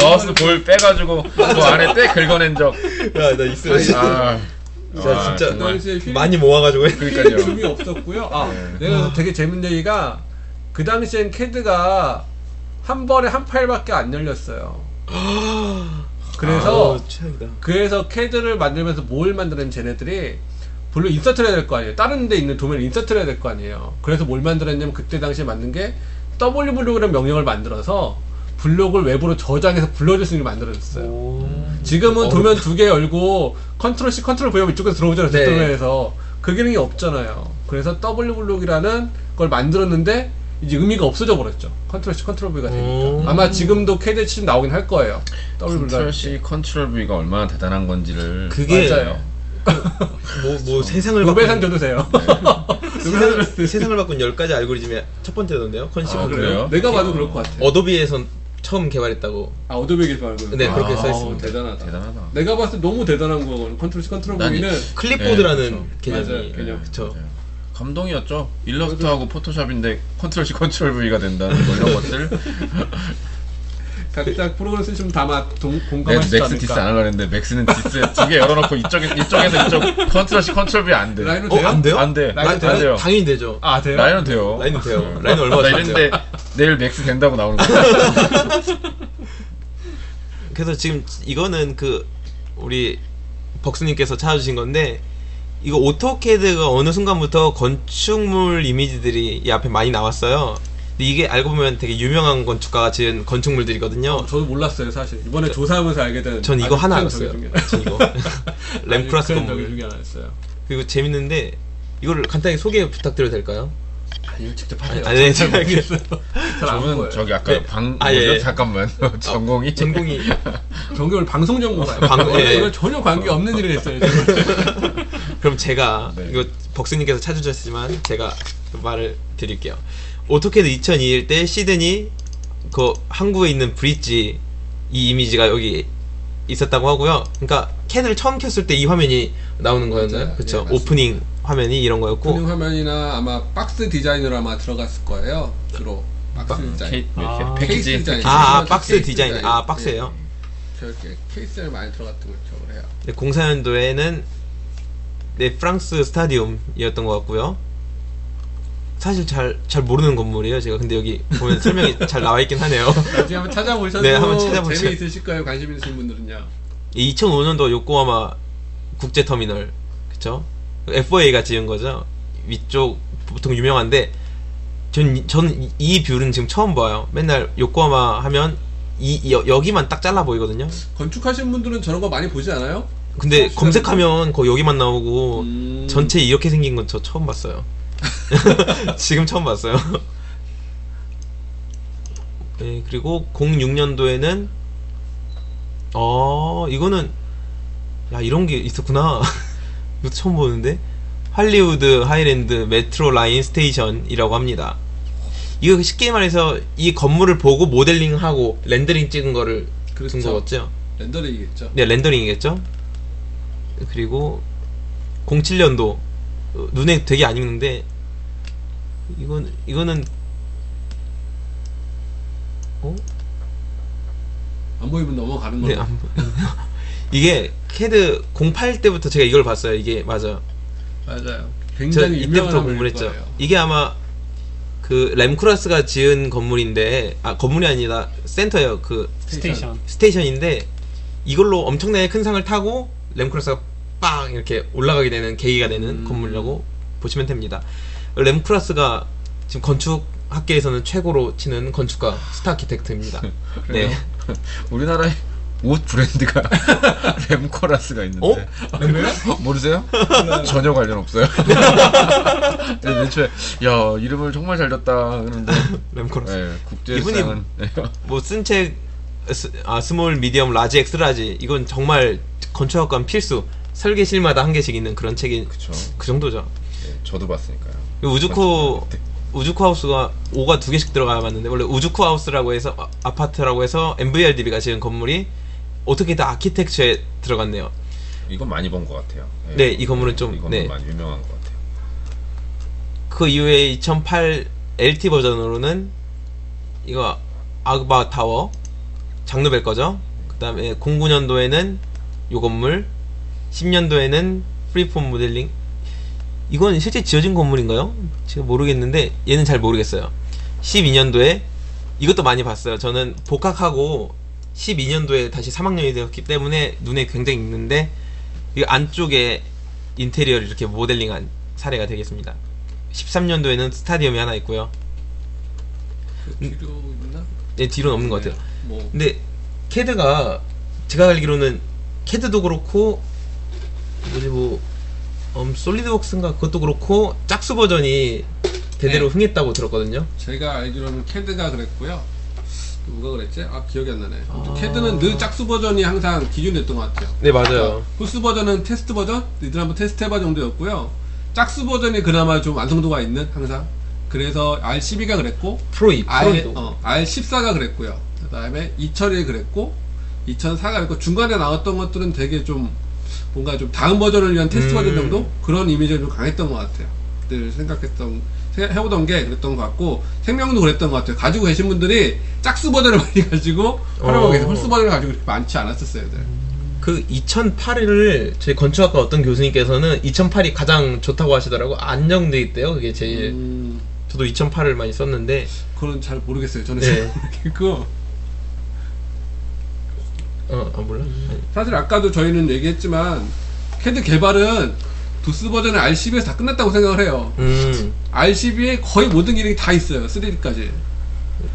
Speaker 3: 마우스 볼 빼가지고 그 안에 때 긁어낸 적.
Speaker 1: 야 나 있어요.
Speaker 3: 아,
Speaker 1: 진짜,
Speaker 3: 아,
Speaker 1: 진짜.
Speaker 2: 당시에 휠,
Speaker 1: 많이 모아가지고 해.
Speaker 3: 그러니까요.
Speaker 2: 줌이 없었고요. 아,
Speaker 3: 네.
Speaker 2: 내가 되게 재밌는 얘기가 그 당시엔 캐드가 한 번에 한 파일밖에 안 열렸어요. 그래서
Speaker 1: 최악이다.
Speaker 2: 그래서 캐드를 만들면서 뭘 만드는 쟤네들이 물론 insert를 해야 될 거 아니에요. 다른 데 있는 도면을 insert를 해야 될 거 아니에요. 그래서 뭘 만들었냐면 그때 당시에 만든 게 W 블록이라는 명령을 만들어서 블록을 외부로 저장해서 불러줄 수 있는 걸 만들어줬어요.
Speaker 4: 오.
Speaker 2: 지금은
Speaker 1: 어.
Speaker 2: 도면 두 개 열고 컨트롤 C 컨트롤 V 하면 이쪽에서 들어오잖아요.
Speaker 1: 네.
Speaker 2: 뒷도면에서 그 기능이 없잖아요. 그래서 W 블록이라는 걸 만들었는데 이제 의미가 없어져 버렸죠. 컨트롤 C, 컨트롤 V가 되니까.
Speaker 1: 오.
Speaker 2: 아마 지금도 캐드에 치면 나오긴 할 거예요. W 블록.
Speaker 3: 컨트롤 C, 컨트롤 V가 얼마나 대단한 건지를
Speaker 1: 그게
Speaker 2: 맞아요.
Speaker 1: 뭐, 뭐 세상을
Speaker 2: 노벨상
Speaker 1: 바꾼,
Speaker 2: 줘도 돼요.
Speaker 1: 세상을, 세상을 바꾼 10가지 알고리즘의 첫 번째던데요. 컨시
Speaker 3: 아. 그래요?
Speaker 2: 내가 봐도 그럴 것 같아.
Speaker 1: Adobe에선 처음 개발했다고.
Speaker 2: 아, Adobe 개발고.
Speaker 1: 네, 그렇게
Speaker 2: 아,
Speaker 1: 써 있습니다.
Speaker 2: 대단하다.
Speaker 3: 대단하다.
Speaker 2: 내가 봤을 때 너무 대단한 거거든. 컨트롤 C, 컨트롤
Speaker 3: 난
Speaker 2: V는
Speaker 1: 클립보드라는
Speaker 3: 네,
Speaker 1: 개념이.
Speaker 2: 맞아요, 개념.
Speaker 1: 그쵸.
Speaker 3: 맞아요. 감동이었죠. 일러스트하고 포토샵인데 컨트롤 C, 컨트롤 V가 된다는 거 이런 것들.
Speaker 2: 각자 프로그램 쓰시면 다마 동,
Speaker 3: 내가
Speaker 2: 공감하시지
Speaker 3: 네, 맥스 디스 안. 하려고 했는데 맥스는 디스 두 개 열어놓고 이쪽에 이쪽에서 이쪽 컨트롤 C, 컨트롤 V 안 돼.
Speaker 2: 라인은
Speaker 1: 어,
Speaker 2: 돼요?
Speaker 1: 안 돼요?
Speaker 3: 안 돼.
Speaker 2: 라인
Speaker 3: 안
Speaker 2: 돼요?
Speaker 3: 돼요.
Speaker 1: 당연히 되죠.
Speaker 2: 아, 돼요?
Speaker 3: 라인은 돼요.
Speaker 1: 라인은 돼요.
Speaker 3: 네.
Speaker 1: 라인은 얼마나
Speaker 3: 나? 이랬는데 내일 맥스 된다고 나오는 거야.
Speaker 1: 그래서 지금 이거는 그 우리 벅스님께서 찾아주신 건데 이거 오토캐드가 어느 순간부터 건축물 이미지들이 이 앞에 많이 나왔어요. 근데 이게 알고 보면 되게 유명한 건축가가 지은 건축물들이거든요.
Speaker 2: 어, 저도 몰랐어요, 사실. 이번에 조사하면서 알게 된.
Speaker 1: 전 이거 하나
Speaker 2: 큰
Speaker 1: 알았어요. 전 이거 램프라스 건물
Speaker 2: 중에 하나였어요.
Speaker 1: 그리고 재밌는데 이거를 간단히 소개 부탁드려도 될까요?
Speaker 2: 아니요, 직접 하세요.
Speaker 1: 아니, 네,
Speaker 2: 잘
Speaker 1: 제가
Speaker 2: 모르겠어요.
Speaker 3: 저는. 저기 아까
Speaker 1: 네.
Speaker 3: 방
Speaker 1: 아,
Speaker 3: 뭐죠?
Speaker 1: 예.
Speaker 3: 잠깐만 전공이
Speaker 1: 전공이
Speaker 2: 전경을 방송 전공가요.
Speaker 1: 방- 예.
Speaker 2: 이건 전혀 관계 없는 일을 했어요.
Speaker 1: 그럼 제가
Speaker 3: 네.
Speaker 1: 이거 벅스님께서 찾아주셨지만 제가 말을 드릴게요. AutoCAD 2002일 때 시드니 그 항구에 있는 bridge 이 이미지가 여기 있었다고 하고요. 그러니까 캐드를 처음 켰을 때 이 화면이 나오는 거였나요? 그렇죠.
Speaker 2: 예.
Speaker 1: 오프닝 화면이 이런 거였고
Speaker 2: 오프닝 화면이나 아마 박스 디자인으로 아마 들어갔을 거예요. 주로 박스 디자인.
Speaker 4: 아.
Speaker 3: 패키지
Speaker 2: 케이스 디자인.
Speaker 1: 아, 아,
Speaker 2: 케이스
Speaker 1: 박스 디자인.
Speaker 2: 디자인.
Speaker 1: 아, 박스예요?
Speaker 2: 예. 저렇게 케이스에 많이 들어갔던 걸 기억을 해요.
Speaker 1: 네, 04년도에는 네, 프랑스 스타디움이었던 것 같고요. 사실 잘, 잘 모르는 건물이에요, 제가. 근데 여기 보면 설명이 잘 나와 있긴 하네요.
Speaker 2: 나중에 한번 찾아보셔도
Speaker 1: 네, 한번 찾아보세요.
Speaker 2: 재미 있으실 거예요. 관심 있으신 분들은요.
Speaker 1: 2005년도 요코하마 국제터미널, 그쵸? FOA가 지은 거죠. 위쪽 보통 유명한데, 전, 전 이 뷰는 지금 처음 봐요. 맨날 요코하마 하면, 이, 여, 여기만 딱 잘라 보이거든요.
Speaker 2: 건축하신 분들은 저런 거 많이 보지 않아요?
Speaker 1: 근데 검색하면 거기 여기만 나오고,
Speaker 2: 음.
Speaker 1: 전체 이렇게 생긴 건 저 처음 봤어요. 지금 처음 봤어요. 네, 그리고 06년도에는 어, 이거는 야, 이런 게 있었구나. 이거 처음 보는데. Hollywood Highland Metro Line Station이라고 합니다. 이거 쉽게 말해서 이 건물을 보고 모델링하고 렌더링 찍은 거를 둔
Speaker 2: 그렇죠.
Speaker 1: 거겠죠?
Speaker 2: 렌더링이겠죠.
Speaker 1: 네, 렌더링이겠죠? 그리고 07년도 어, 눈에 되게 안 익는데 이건 이거는 어?
Speaker 2: 안 보이면 넘어가는 걸로.
Speaker 1: 네, 안 보- 이게 캐드 08 때부터 제가 이걸 봤어요. 이게 맞아.
Speaker 2: 맞아요.
Speaker 1: 저
Speaker 2: 굉장히 유명한
Speaker 1: 이때부터 공부했죠. 이게 아마 그 렘 콜하스가 지은 건물인데 아 건물이 아니라 센터예요. 그 station. station인데 이걸로 엄청나게 큰 상을 타고 렘 콜하스가 빵 이렇게 올라가게 되는 계기가 되는
Speaker 2: 음.
Speaker 1: 건물이라고 보시면 됩니다. 렘 콜하스가 지금 건축 학계에서는 최고로 치는 건축가 star architect입니다. 네.
Speaker 3: 우리나라에 옷 브랜드가 램코라스가 있는데
Speaker 1: 어?
Speaker 2: 아, 그래요?
Speaker 3: 모르세요? 전혀 관련 없어요. 네, 맨 처음에 야 이름을 정말 잘 졌다 그러는데
Speaker 1: 램크라스.
Speaker 3: 네, 국제상은 네.
Speaker 1: 뭐쓴 책 아, 스몰, 미디엄, 라지, 엑스라지 이건 정말 건축학관 필수 설계실마다 한 개씩 있는 그런 책이
Speaker 3: 그쵸.
Speaker 1: 그 정도죠.
Speaker 3: 네, 저도 봤으니까요.
Speaker 1: 그 우주쿠 우주쿠 하우스가 5가 두 개씩 들어가 봤는데 원래 우주쿠 하우스라고 해서 아- 아파트라고 해서 MVRDB가 지은 건물이 어떻게 다 아키텍처에 들어갔네요.
Speaker 3: 이건 많이 본 것 같아요.
Speaker 1: 네, 이 건물은 좀,
Speaker 3: 이건
Speaker 1: 네.
Speaker 3: 많이 유명한 것 같아요.
Speaker 1: 그 이후에 2008 LT 버전으로는 이거 아그바 타워 장르벨 거죠. 그다음에 09년도에는 요 건물, 10년도에는 프리폼 모델링. 이건 실제 지어진 건물인가요? 제가 모르겠는데 얘는 잘 모르겠어요. 12년도에 이것도 많이 봤어요. 저는 복학하고 12년도에 다시 3학년이 되었기 때문에 눈에 굉장히 익는데 이 안쪽에 인테리어를 이렇게 모델링한 사례가 되겠습니다. 13년도에는 스타디움이 하나 있고요.
Speaker 2: 그 뒤로 있나?
Speaker 1: 네, 뒤로는 없는 것 같아요.
Speaker 2: 뭐
Speaker 1: 근데 캐드가 제가 알기로는 캐드도 그렇고 뭐지 뭐 음, 솔리드웍스인가 그것도 그렇고 짝수 버전이 대대로
Speaker 2: 네.
Speaker 1: 흥했다고 들었거든요.
Speaker 2: 제가 알기로는 캐드가 그랬고요. 누가 그랬지? 아 기억이 안 나네. 아무튼 캐드는 늘 짝수 버전이 항상 기준이었던 것 같아요.
Speaker 1: 네 맞아요.
Speaker 2: 홀수 버전은 테스트 버전, 니들 한번 테스트 해봐 정도였고요. 짝수 버전이 그나마 좀 완성도가 있는 항상. 그래서 R12가 그랬고,
Speaker 1: 프로 2
Speaker 2: R, 어, R14가 그랬고요. 그 다음에 2000이 그랬고, 2004가 그랬고, 중간에 나왔던 것들은 되게 좀, 뭔가 좀 다음 버전을 위한 테스트
Speaker 1: 음.
Speaker 2: 버전 정도? 그런 이미지가 좀 강했던 것 같아요. 늘 생각했던, 생- 해보던 게 그랬던 것 같고, 생명도 그랬던 것 같아요. 가지고 계신 분들이 짝수 버전을 많이 가지고, 활용하고
Speaker 1: 어.
Speaker 2: 계세요. 홀수 버전을 가지고 그렇게 많지 않았었어요. 늘.
Speaker 1: 그 2008을 저희 건축학과 어떤 교수님께서는 2008이 가장 좋다고 하시더라고 안정돼 있대요. 그게 제일
Speaker 2: 음,
Speaker 1: 저도 2008을 많이 썼는데
Speaker 2: 그건 잘 모르겠어요. 저는
Speaker 1: 네.
Speaker 2: 잘 모르겠고.
Speaker 1: 어, 아 몰라. 아니.
Speaker 2: 사실 아까도 저희는 얘기했지만 캐드 개발은 도스 버전의 R12에서 다 끝났다고 생각을 해요.
Speaker 1: 음.
Speaker 2: R12에 거의 모든 기능이 다 있어요. 3D까지.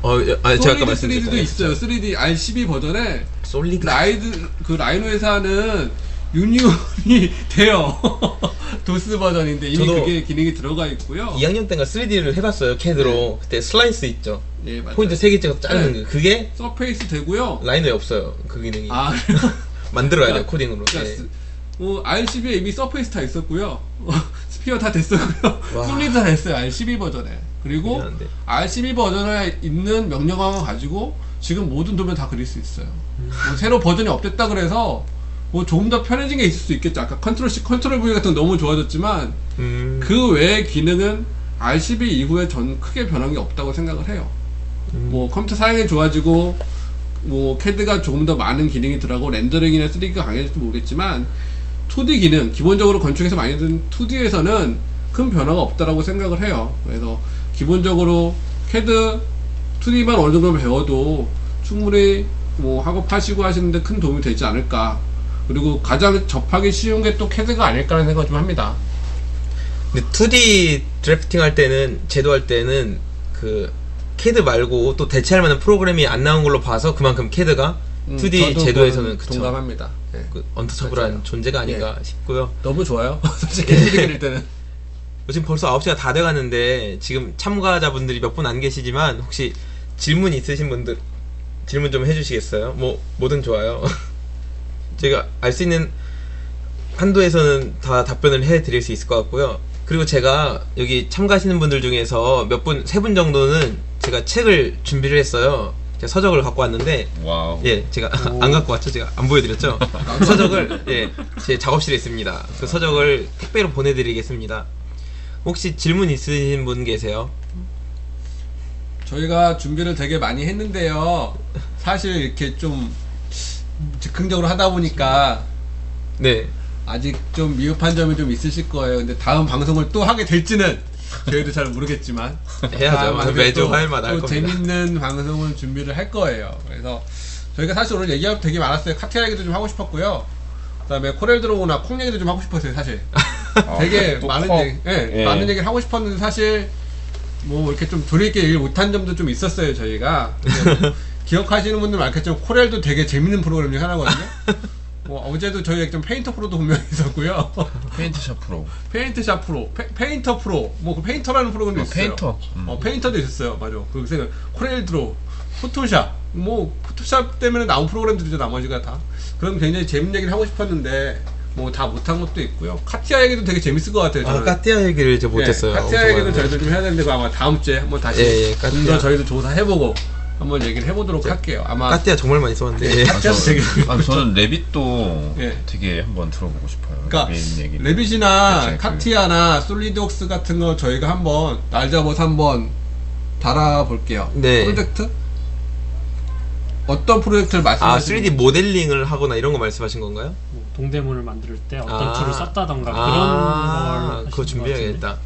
Speaker 1: 어, 아, 제가 아까
Speaker 2: 3D
Speaker 1: 말씀드렸잖아요.
Speaker 2: 3D도 있어요. 3D R12 버전에
Speaker 1: 솔리드
Speaker 2: 라이드 그 라이노 회사는 유니온이 돼요. 도스 버전인데 이미
Speaker 1: 저도
Speaker 2: 그게 기능이 들어가 있고요.
Speaker 1: 2학년 때인가 3D를 해봤어요. 캐드로 그때 슬라이스 있죠.
Speaker 2: 예, 맞아요.
Speaker 1: 포인트 3개 찍어서 자르는
Speaker 2: 네.
Speaker 1: 거. 그게
Speaker 2: 서페이스 되고요.
Speaker 1: 라이너에 없어요. 그 기능이
Speaker 2: 아, 그래요?
Speaker 1: 만들어야 돼요
Speaker 2: 그러니까-
Speaker 1: 코딩으로.
Speaker 2: 그러니까
Speaker 1: 네.
Speaker 2: 스- 어, R12에 이미 surface 다 있었고요. sphere 다 됐었고요.
Speaker 1: 와.
Speaker 2: solid 다 됐어요. R12 버전에. 그리고
Speaker 1: 미안한데.
Speaker 2: R12 버전에 있는 명령어만 가지고 지금 모든 도면 다 그릴 수 있어요. 뭐 새로 버전이 업됐다 그래서 뭐 조금 더 편해진 게 있을 수 있겠죠. 아까 컨트롤 C, 컨트롤 V 같은 거 너무 좋아졌지만
Speaker 1: 음.
Speaker 2: 그 외의 기능은 R12 이후에 전 크게 변한 게 없다고 생각을 해요.
Speaker 1: 음.
Speaker 2: 뭐 컴퓨터 사양이 좋아지고 뭐 캐드가 조금 더 많은 기능이 들어가고 렌더링이나 3D가 강해질지 모르겠지만 2D 기능 기본적으로 건축에서 많이 쓰는 2D에서는 큰 변화가 없다라고 생각을 해요. 그래서 기본적으로 캐드 2D만 어느 정도 배워도 충분히 뭐 학업하시고 하시는데 큰 도움이 되지 않을까. 그리고 가장 접하기 쉬운 게 또 캐드가 아닐까라는 생각 좀 합니다.
Speaker 1: 근데 2D drafting 할 때는 제도할 때는 그 캐드 말고 또 대체할 만한 프로그램이 안 나온 걸로 봐서 그만큼 캐드가
Speaker 2: 음,
Speaker 1: 2D
Speaker 2: 저도
Speaker 1: 제도에서는
Speaker 2: 그건
Speaker 1: 그쵸.
Speaker 2: 동감합니다. 예.
Speaker 1: 그 untouchable한
Speaker 2: 맞아요.
Speaker 1: 존재가 아닌가 싶고요.
Speaker 2: 너무 좋아요. 솔직히 캐드 그릴 때는.
Speaker 1: 지금 벌써 9시가 다 돼가는데 지금 참가자분들이 몇 분 안 계시지만 혹시 질문 있으신 분들 질문 좀 해주시겠어요? 뭐 뭐든 좋아요. 제가 알 수 있는 한도에서는 다 답변을 해 드릴 수 있을 것 같고요. 그리고 제가 여기 참가하시는 분들 중에서 몇 분, 세 분 정도는 제가 책을 준비를 했어요. 제가 서적을 갖고 왔는데
Speaker 3: wow.
Speaker 1: 예, 제가 안 갖고 왔죠. 제가 안 보여드렸죠. 서적을 예, 제 작업실에 있습니다. 그 서적을 택배로 보내드리겠습니다. 혹시 질문 있으신 분 계세요?
Speaker 2: 저희가 준비를 되게 많이 했는데요. 사실 이렇게 좀 즉흥적으로 하다 보니까
Speaker 1: 네,
Speaker 2: 아직 좀 미흡한 점이 좀 있으실 거예요. 근데 다음 방송을 또 하게 될지는 저희도 잘 모르겠지만
Speaker 1: 해야죠.
Speaker 2: 다음에
Speaker 1: 매주
Speaker 2: 또-
Speaker 1: 화요일마다
Speaker 2: 할또
Speaker 1: 겁니다.
Speaker 2: 재밌는 방송을 준비를 할 거예요. 그래서 저희가 사실 오늘 얘기가 되게 많았어요. 카티아 얘기도 좀 하고 싶었고요. 그다음에 코렐 들어오나 콩 얘기도 좀 하고 싶었어요. 사실
Speaker 3: 아,
Speaker 2: 되게
Speaker 3: 또
Speaker 2: 많은
Speaker 3: 컵.
Speaker 2: 얘기, 예,
Speaker 3: 예.
Speaker 2: 많은 얘기를 하고 싶었는데 사실 뭐 이렇게 좀 조리 있게 얘기를 못한 점도 좀 있었어요 저희가 기억하시는 분들 많겠지만 코렐도 되게 재밌는 프로그램 중 하나거든요. 뭐 어제도 저희 좀 페인터 프로도 분명히 있었고요.
Speaker 3: 페인트샵 프로.
Speaker 2: 페인트샵 프로, 페, 인터 프로, 뭐 그 페인터라는 프로그램도
Speaker 3: 아,
Speaker 2: 있어요.
Speaker 3: 페인터. 음.
Speaker 2: 어 페인터도 있었어요. 맞아. 그래서 코렐 드로, 포토샵, 뭐 포토샵 때문에 나온 프로그램들이죠. 나머지가 다. 그럼 굉장히 재밌는 얘기를 하고 싶었는데 뭐 다 못한 것도 있고요. 카티아 얘기도 되게 재밌을 것 같아요.
Speaker 1: 아,
Speaker 2: 저는.
Speaker 1: 까띠아 얘기를 이제 못했어요.
Speaker 2: 네, 카티아 얘기도. 저희도 좀 해야 되는데 그거 아마 다음 주에 한번 다시
Speaker 1: 예, 예,
Speaker 2: 좀
Speaker 1: 까띠아.
Speaker 2: 더 저희도 조사해보고 한번 얘기를 해보도록 할게요. 아마
Speaker 1: 까띠아 정말 많이 썼는데. 예.
Speaker 2: 카티아도 되게
Speaker 3: 아, 저는 레빗도
Speaker 2: 예.
Speaker 3: 되게 한번 들어보고 싶어요.
Speaker 2: 그러니까
Speaker 3: 레빗.
Speaker 2: 레빗이나
Speaker 3: 그치, 그-
Speaker 2: 카티아나 솔리드웍스 같은 거 저희가 한번 날 잡아서 한번 달아볼게요.
Speaker 1: 네.
Speaker 2: 프로젝트? 어떤 프로젝트를
Speaker 1: 아,
Speaker 2: 말씀하시는
Speaker 1: 3D 모델링을 하거나 이런 거 말씀하신 건가요?
Speaker 4: 뭐 동대문을 만들 때 어떤
Speaker 1: 아.
Speaker 4: tool을 썼다던가
Speaker 1: 아,
Speaker 4: 그런 걸
Speaker 1: 그거. 준비해야겠다.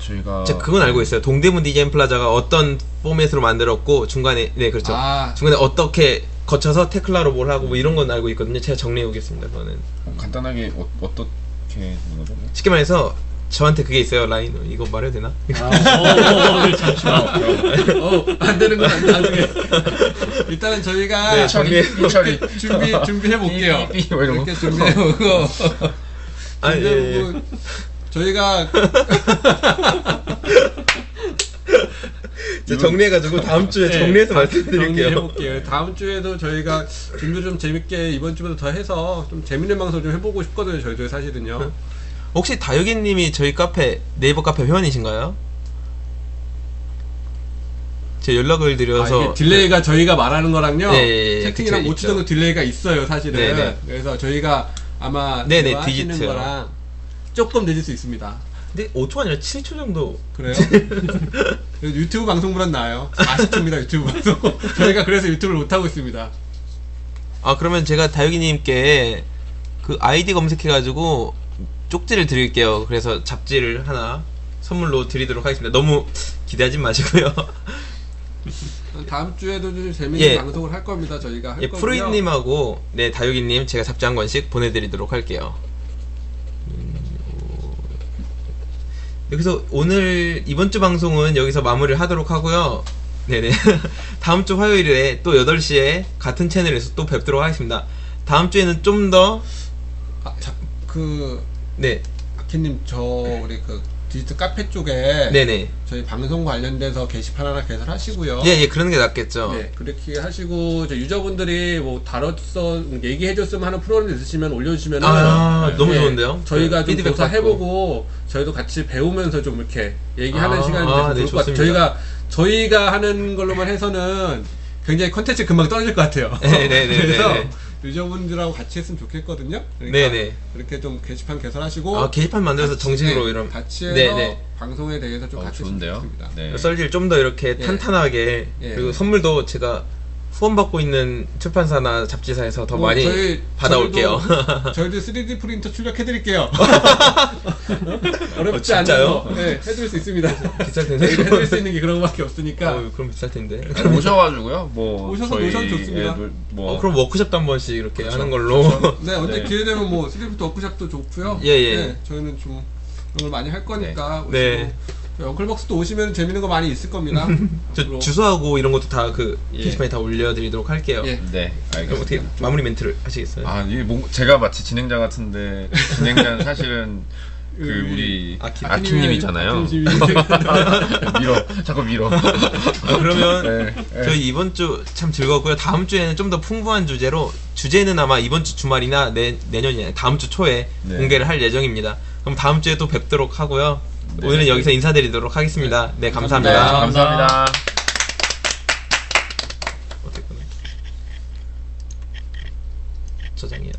Speaker 3: 저희가
Speaker 1: 제가 그건 알고 있어요. 동대문 디자인 플라자가 어떤 포맷으로 만들었고 중간에 네 그렇죠.
Speaker 2: 아.
Speaker 1: 중간에 어떻게 거쳐서 테클라로 뭘 하고 뭐 이런 건 알고 있거든요. 제가 정리해 오겠습니다. 그거는
Speaker 3: 어, 간단하게 어, 어떻게 되는 거죠?
Speaker 1: 쉽게 말해서 저한테 그게 있어요. 라인 이거 말해도 되나?
Speaker 4: 아, 어, 어, 잠시만.
Speaker 2: 어, 안 되는 건 안- 나중에. 일단은 저희가
Speaker 1: 네, 정리-
Speaker 2: 이렇게 준비, 준비해 볼게요.
Speaker 3: 뭐.
Speaker 2: 이렇게 준비해 보고.
Speaker 1: 아,
Speaker 2: 근데
Speaker 1: 예, 예.
Speaker 2: 뭐 저희가
Speaker 1: 제가 정리해가지고 다음 주에
Speaker 4: 네,
Speaker 1: 정리해서 말씀드릴게요.
Speaker 2: 정리해볼게요. 다음 주에도 저희가 준비 좀 재밌게 이번 주보다 더 해서 좀 재밌는 방송 좀 해보고 싶거든요. 저희도 사실은요.
Speaker 1: 혹시 다육이님이 저희 카페 네이버 카페 회원이신가요? 제 연락을
Speaker 2: 아,
Speaker 1: 드려서
Speaker 2: 이게 delay가 저희가 말하는 거랑요.
Speaker 1: 네, 예, 예,
Speaker 2: 채팅이랑
Speaker 1: 그쵸,
Speaker 2: 5초 정도. delay가 있어요, 사실은.
Speaker 1: 네, 네.
Speaker 2: 그래서 저희가 아마
Speaker 1: 네, 네,
Speaker 2: 대화하시는
Speaker 1: 디지트요.
Speaker 2: 거랑 조금 늦을 수 있습니다.
Speaker 1: 근데 5초 아니라 7초 정도
Speaker 2: 그래요? 유튜브 방송보단 나아요. 40초입니다, 유튜브 방송. 저희가 그래서 유튜브를 못하고 있습니다.
Speaker 1: 아 그러면 제가 다육이님께 그 아이디 검색해가지고 쪽지를 드릴게요. 그래서 잡지를 하나 선물로 드리도록 하겠습니다. 너무 기대하지 마시고요.
Speaker 2: 다음 주에도 좀 재밌는
Speaker 1: 예.
Speaker 2: 방송을 할 겁니다, 저희가. 할
Speaker 1: 예,
Speaker 2: 거고요.
Speaker 1: 프로이님하고 네 다육이님 제가 잡지 한 권씩 보내드리도록 할게요. 음, 오. 여기서 오늘 이번 주 방송은 여기서 마무리를 하도록 하고요. 네네. 다음 주 화요일에 또 8시에 같은 채널에서 또 뵙도록 하겠습니다. 다음 주에는 좀 더,
Speaker 2: 아, 자, 그,
Speaker 1: 네,
Speaker 2: 아키님, 저, 우리 그, 디지털 카페 쪽에.
Speaker 1: 네네.
Speaker 2: 저희 방송 관련돼서 게시판 하나 개설하시고요.
Speaker 1: 예, 예, 그러는 게 낫겠죠.
Speaker 2: 네, 그렇게 하시고 이제 유저분들이 뭐 다뤘어 얘기해줬으면 하는 프로그램 있으시면 올려주시면
Speaker 1: 아, 너무 좋은데요?
Speaker 2: 저희가
Speaker 1: 네,
Speaker 2: 좀 조사해보고 저희도 같이 배우면서 좀 이렇게 얘기하는
Speaker 1: 아,
Speaker 2: 시간이
Speaker 1: 아,
Speaker 2: 되면
Speaker 1: 네,
Speaker 2: 좋을 것 같아요. 저희가 저희가 하는 걸로만 해서는 굉장히 컨텐츠 금방 떨어질 것 같아요.
Speaker 1: 네, 네, 네,
Speaker 2: 그래서
Speaker 1: 네, 네.
Speaker 2: 유저분들하고 같이 했으면 좋겠거든요. 그러니까
Speaker 1: 네, 네.
Speaker 2: 그렇게 좀 게시판 개설하시고
Speaker 1: 아, 게시판 만들어서 정식으로
Speaker 2: 네,
Speaker 1: 이런.
Speaker 2: 같이 해서
Speaker 1: 네, 네.
Speaker 2: 방송에 대해서 좀
Speaker 3: 어,
Speaker 2: 같이
Speaker 3: 좋은데요. 네.
Speaker 1: 썰질 좀 더 이렇게
Speaker 2: 예.
Speaker 1: 탄탄하게
Speaker 2: 예.
Speaker 1: 그리고 선물도 제가 후원받고 있는 출판사나 잡지사에서 더
Speaker 2: 뭐
Speaker 1: 많이
Speaker 2: 저희-
Speaker 1: 받아올게요.
Speaker 2: 저희도, 저희도 3D 프린터 출력해드릴게요. 어렵지
Speaker 1: 어?
Speaker 2: 거. 네, 해드릴 수 있습니다.
Speaker 1: 비쌀 텐데.
Speaker 2: 해드릴 수 있는 게 그런 거밖에 없으니까.
Speaker 1: 어, 그럼 비쌀 텐데.
Speaker 3: 오셔가지고요. 뭐
Speaker 2: 오셔서 노셔도 좋습니다.
Speaker 3: 애들 뭐
Speaker 1: 어, 그럼 워크숍도 한 번씩 이렇게
Speaker 3: 그렇죠.
Speaker 1: 하는 걸로.
Speaker 2: 네, 언제
Speaker 3: 네.
Speaker 2: 기회 되면 뭐 3D 프린터 워크샵도 좋고요.
Speaker 1: 예, 예.
Speaker 2: 네, 저희는 좀 그런 걸 많이 할 거니까.
Speaker 1: 네.
Speaker 2: 오시고. 저희 엉클벅스도 오시면 재밌는 거 많이 있을 겁니다.
Speaker 1: 저. 주소하고 이런 것도 다그
Speaker 2: 예.
Speaker 1: 게시판에 다 올려드리도록 할게요.
Speaker 2: 예.
Speaker 3: 네,
Speaker 1: 그럼 어떻게
Speaker 3: 알겠습니다.
Speaker 1: 마무리 멘트를 하시겠어요?
Speaker 3: 아, 이게 뭐, 제가 마치 진행자 같은데 진행자는 사실은 그
Speaker 2: 음,
Speaker 3: 우리
Speaker 1: 아키-
Speaker 3: 아키님이잖아요.
Speaker 2: 아키님이
Speaker 3: 밀어, 자꾸 밀어.
Speaker 1: 아, 그러면
Speaker 3: 네, 네.
Speaker 1: 저희 이번 주 참 즐거웠고요. 다음 주에는 좀 더 풍부한 주제로 주제는 아마 이번 주 주말이나 내, 내년이나 다음 주 초에
Speaker 3: 네.
Speaker 1: 공개를 할 예정입니다. 그럼 다음 주에 또 뵙도록 하고요.
Speaker 3: 네.
Speaker 1: 오늘은 여기서 인사드리도록 하겠습니다. 네, 감사합니다.
Speaker 3: 네,
Speaker 2: 감사합니다.
Speaker 1: 저장해요.